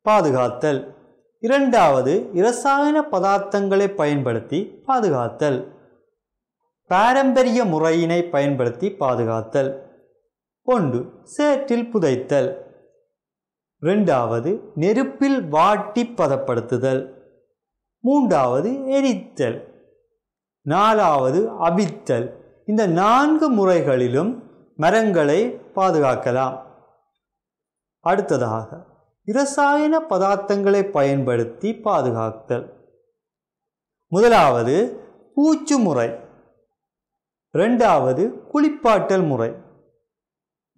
பாதுகாத்தல். இரண்டாவது இரசாயன பதார்த்தங்களை பயன்படுத்தி பாதுகாத்தல். பாரம்பரிய முறையினை பயன்படுத்தி பாதுகாத்தல். ஒன்று சேற்றில் புதைத்தல். ரெண்டாவது நெருப்பில் வாட்டி பதப்படுத்துதல். மூன்றாவது எரித்தல். நாலாவது அபித்தல் இந்த நான்கு முறைகளிலும் மரங்களை பாதுகாக்கலாம். அடுத்ததாக இரசாயன பதார்த்தங்களை பயன்படுத்தி பாதுகாத்தல். முதலாவது பூச்சு முறை. ரெண்டாவது குளிப்பாட்டல் முறை.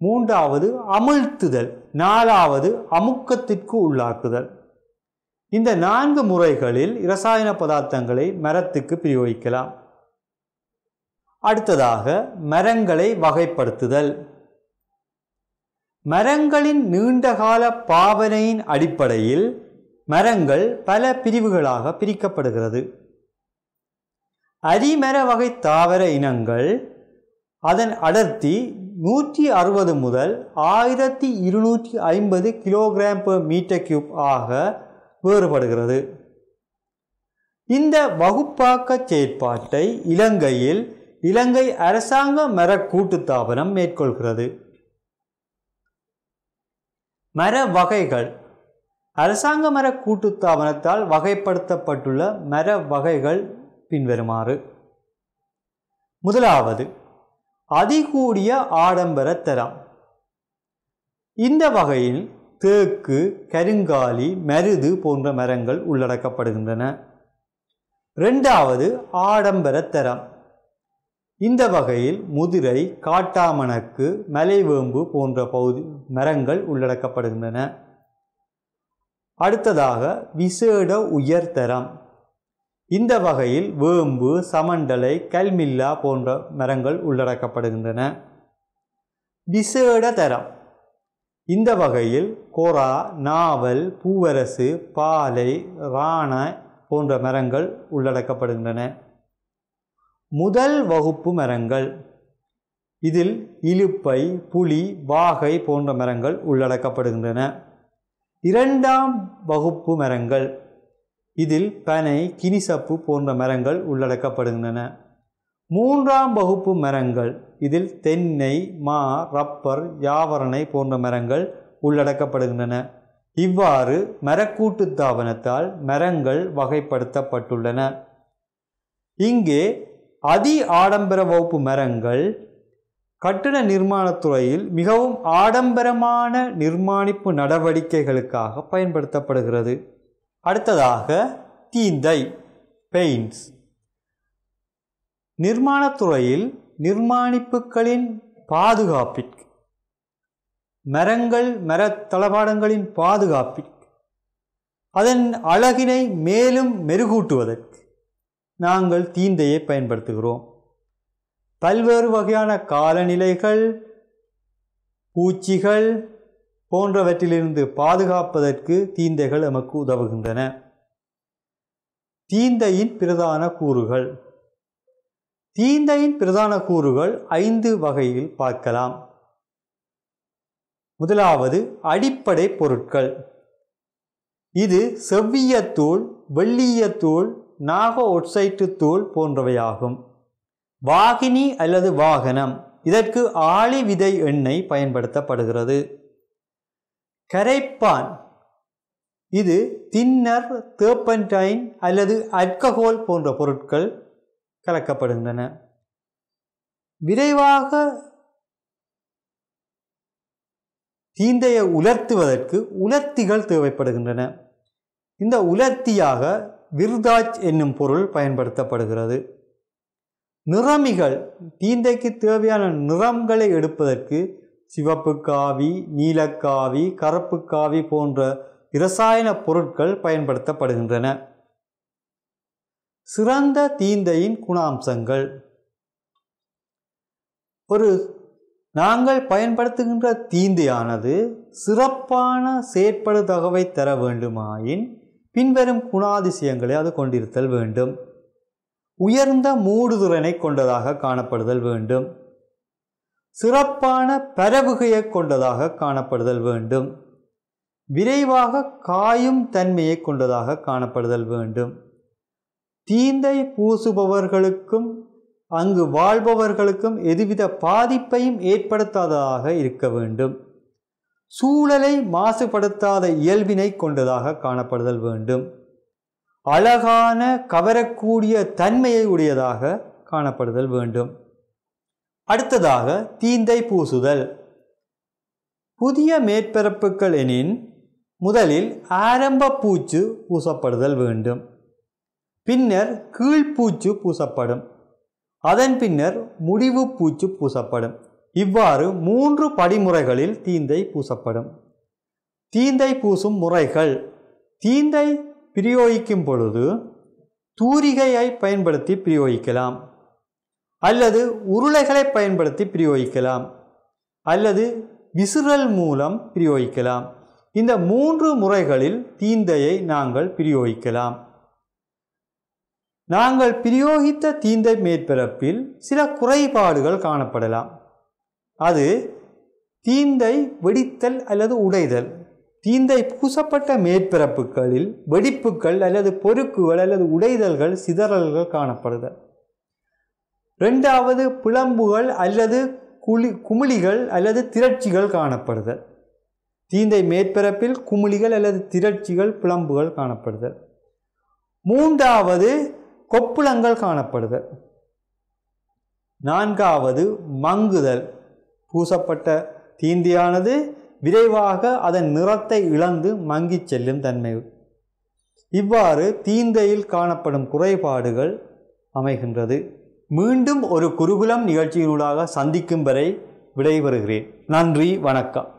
மூன்றாவது அமிழ்த்துதல் நாலாவது அமுக்கத்திற்கு உள்ளாக்குதல். இந்த நான்கு முறைகளில் இரசாயன பதார்த்தங்களை மரத்துக்கு பிரயோகிக்கலாம். அடுத்ததாக மரங்களை வகைப்படுத்துதல். மரங்களின் நீண்டகால பாவனையின் அடிப்படையில் மரங்கள் பல பிரிவுகளாக பிரிக்கப்படுகிறது. அரிமர வகை தாவர இனங்கள் அதன் அடர்த்தி நூற்றி அறுபது முதல் ஆயிரத்தி இருநூற்றி ஐம்பது கிலோகிராம் பெர் மீட்டர் கியூப் ஆக வேறுபடுகிறது. இந்த வகுப்பாக்க செயற்பாட்டை இலங்கையில் இலங்கை அரசாங்க மர கூட்டுத்தாபனம் மேற்கொள்கிறது. மர வகைகள். அரசாங்க மர கூட்டுத்தாபனத்தால் வகைப்படுத்தப்பட்டுள்ள மர வகைகள் பின்வருமாறு. முதலாவது அதிகூடிய ஆடம்பர தரம். இந்த வகையில் தேக்கு கருங்காலி மருது போன்ற மரங்கள் உள்ளடக்கப்படுகின்றன. இரண்டாவது ஆடம்பர தரம். இந்த வகையில் முதிரை காட்டாமணக்கு மலைவேம்பு போன்ற பகுதி மரங்கள் உள்ளடக்கப்படுகின்றன. அடுத்ததாக விசேட உயர்தரம் இந்த வகையில் வேம்பு சமண்டலை கல்மில்லா போன்ற மரங்கள் உள்ளடக்கப்படுகின்றன. விசேட தரம். இந்த வகையில் கொரா நாவல் பூவரசு பாலை ராண போன்ற மரங்கள் உள்ளடக்கப்படுகின்றன. முதல் வகுப்பு மரங்கள். இதில் இலுப்பை புலி வாகை போன்ற மரங்கள் உள்ளடக்கப்படுகின்றன. இரண்டாம் வகுப்பு மரங்கள். இதில் பனை கினிசப்பு போன்ற மரங்கள் உள்ளடக்கப்படுகின்றன. மூன்றாம் வகுப்பு மரங்கள் இதில் தென்னை மா ரப்பர் யாவரணை போன்ற மரங்கள் உள்ளடக்கப்படுகின்றன. இவ்வாறு மரக்கூட்டு தாவனத்தால் மரங்கள் வகைப்படுத்தப்பட்டுள்ளன. இங்கே அதி ஆடம்பர வகுப்பு மரங்கள் கட்டட நிர்மாணத்துறையில் மிகவும் ஆடம்பரமான நிர்மாணிப்பு நடவடிக்கைகளுக்காக பயன்படுத்தப்படுகிறது. அடுத்ததாக தீந்தை பெயிண்ட்ஸ் நிர்மாணத் துறையில் நிர்மாணிப்புகளின் பாதுகாப்பிற்கு மரங்கள் மரத்தளபாடங்களின் பாதுகாப்பிற்கு அதன் அழகினை மேலும் மெருகூட்டுவதற்கு நாங்கள் தீந்தையை பயன்படுத்துகிறோம். பல்வேறு வகையான காலநிலைகள் பூச்சிகள் போன்றவற்றிலிருந்து பாதுகாப்பதற்கு தீந்தைகள் எமக்கு உதவுகின்றன. தீந்தையின் பிரதான கூறுகள். தீந்தையின் பிரதான கூறுகள் ஐந்து வகையில் பார்க்கலாம். முதலாவது அடிப்படை பொருட்கள். இது செவ்வியத்தூள் வெள்ளியத்தூள் நாக ஒட்சைட்டு தூள் போன்றவையாகும். வாகினி அல்லது வாகனம். இதற்கு ஆளி விதை எண்ணெய் பயன்படுத்தப்படுகிறது. கரைப்பான். இது தின்னர் தேப்பன்டைன் அல்லது அல்கஹோல் போன்ற பொருட்கள் கலக்கப்படுகின்றன. விரைவாக தீந்தையை உலர்த்துவதற்கு உலர்த்திகள் தேவைப்படுகின்றன. இந்த உலர்த்தியாக விர்தாஜ் என்னும் பொருள் பயன்படுத்தப்படுகிறது. நிறமிகள் தீந்தைக்கு தேவையான நிறங்களை எடுப்பதற்கு சிவப்பு காவி நீலக்காவி கருப்பு காவி போன்ற இரசாயன பொருட்கள் பயன்படுத்தப்படுகின்றன. சிறந்த தீந்தையின் குணாம்சங்கள். ஒரு நாங்கள் பயன்படுத்துகின்ற தீந்தையானது சிறப்பான செயற்படு தகவை தர வேண்டுமாயின் பின்வரும் குணாதிசயங்களை அது கொண்டிருத்தல் வேண்டும். உயர்ந்த மூடுதிறனை கொண்டதாக காணப்படுதல் வேண்டும். சிறப்பான பரவுகையை கொண்டதாக காணப்படுதல் வேண்டும். விரைவாக காயும் தன்மையை கொண்டதாக காணப்படுதல் வேண்டும். தீந்தை பூசுபவர்களுக்கும் அங்கு வாழ்பவர்களுக்கும் எதுவித பாதிப்பையும் ஏற்படுத்தாததாக இருக்க வேண்டும். சூழலை மாசுபடுத்தாத இயல்பினை கொண்டதாக காணப்படுதல் வேண்டும். அழகான கவரக்கூடிய தன்மையை உடையதாக காணப்படுதல் வேண்டும். அடுத்ததாக தீந்தை பூசுதல். புதிய மேற்பரப்புகள் எனின் முதலில் ஆரம்ப பூச்சு பூசப்படுதல் வேண்டும். பின்னர் கீழ்ப்பூச்சு பூசப்படும். அதன் பின்னர் முடிவு பூச்சு பூசப்படும். இவ்வாறு மூன்று படிமுறைகளில் தீந்தை பூசப்படும். தீந்தை பூசும் முறைகள். தீந்தை பிரயோகிக்கும் பொழுது தூரிகையை பயன்படுத்தி பிரயோகிக்கலாம். அல்லது உருளைகளை பயன்படுத்தி பிரயோகிக்கலாம். அல்லது விசிறல் மூலம் பிரயோகிக்கலாம். இந்த மூன்று முறைகளில் தீந்தையை நாங்கள் பிரயோகிக்கலாம். நாங்கள் பிரயோகித்த தீந்தை மேற்பரப்பில் சில குறைபாடுகள் காணப்படலாம். அது தீந்தை வெடித்தல் அல்லது உடைதல் தீந்தை பூசப்பட்ட மேற்பரப்புகளில் வெடிப்புகள் அல்லது பொறுக்குகள் அல்லது உடைதல்கள் சிதறல்கள் காணப்படுதல். ரெண்டாவது பிளம்புகள் அல்லது குழி குமிழிகள் அல்லது திரட்சிகள் காணப்படுதல். தீந்தை மேற்பரப்பில் குமிழிகள் அல்லது திரட்சிகள் பிளம்புகள் காணப்படுதல். மூன்றாவது கொப்புளங்கள் காணப்படுதல். நான்காவது மங்குதல். பூசப்பட்ட தீந்தியானது விரைவாக அதன் நிறத்தை இழந்து மங்கிச் செல்லும் தன்மை. இவ்வாறு தீந்தையில் காணப்படும் குறைபாடுகள் அமைகின்றது. மீண்டும் ஒரு குருகுலம் நிகழ்ச்சியினூடாக சந்திக்கும் வரை விடைபெறுகிறேன். நன்றி வணக்கம்.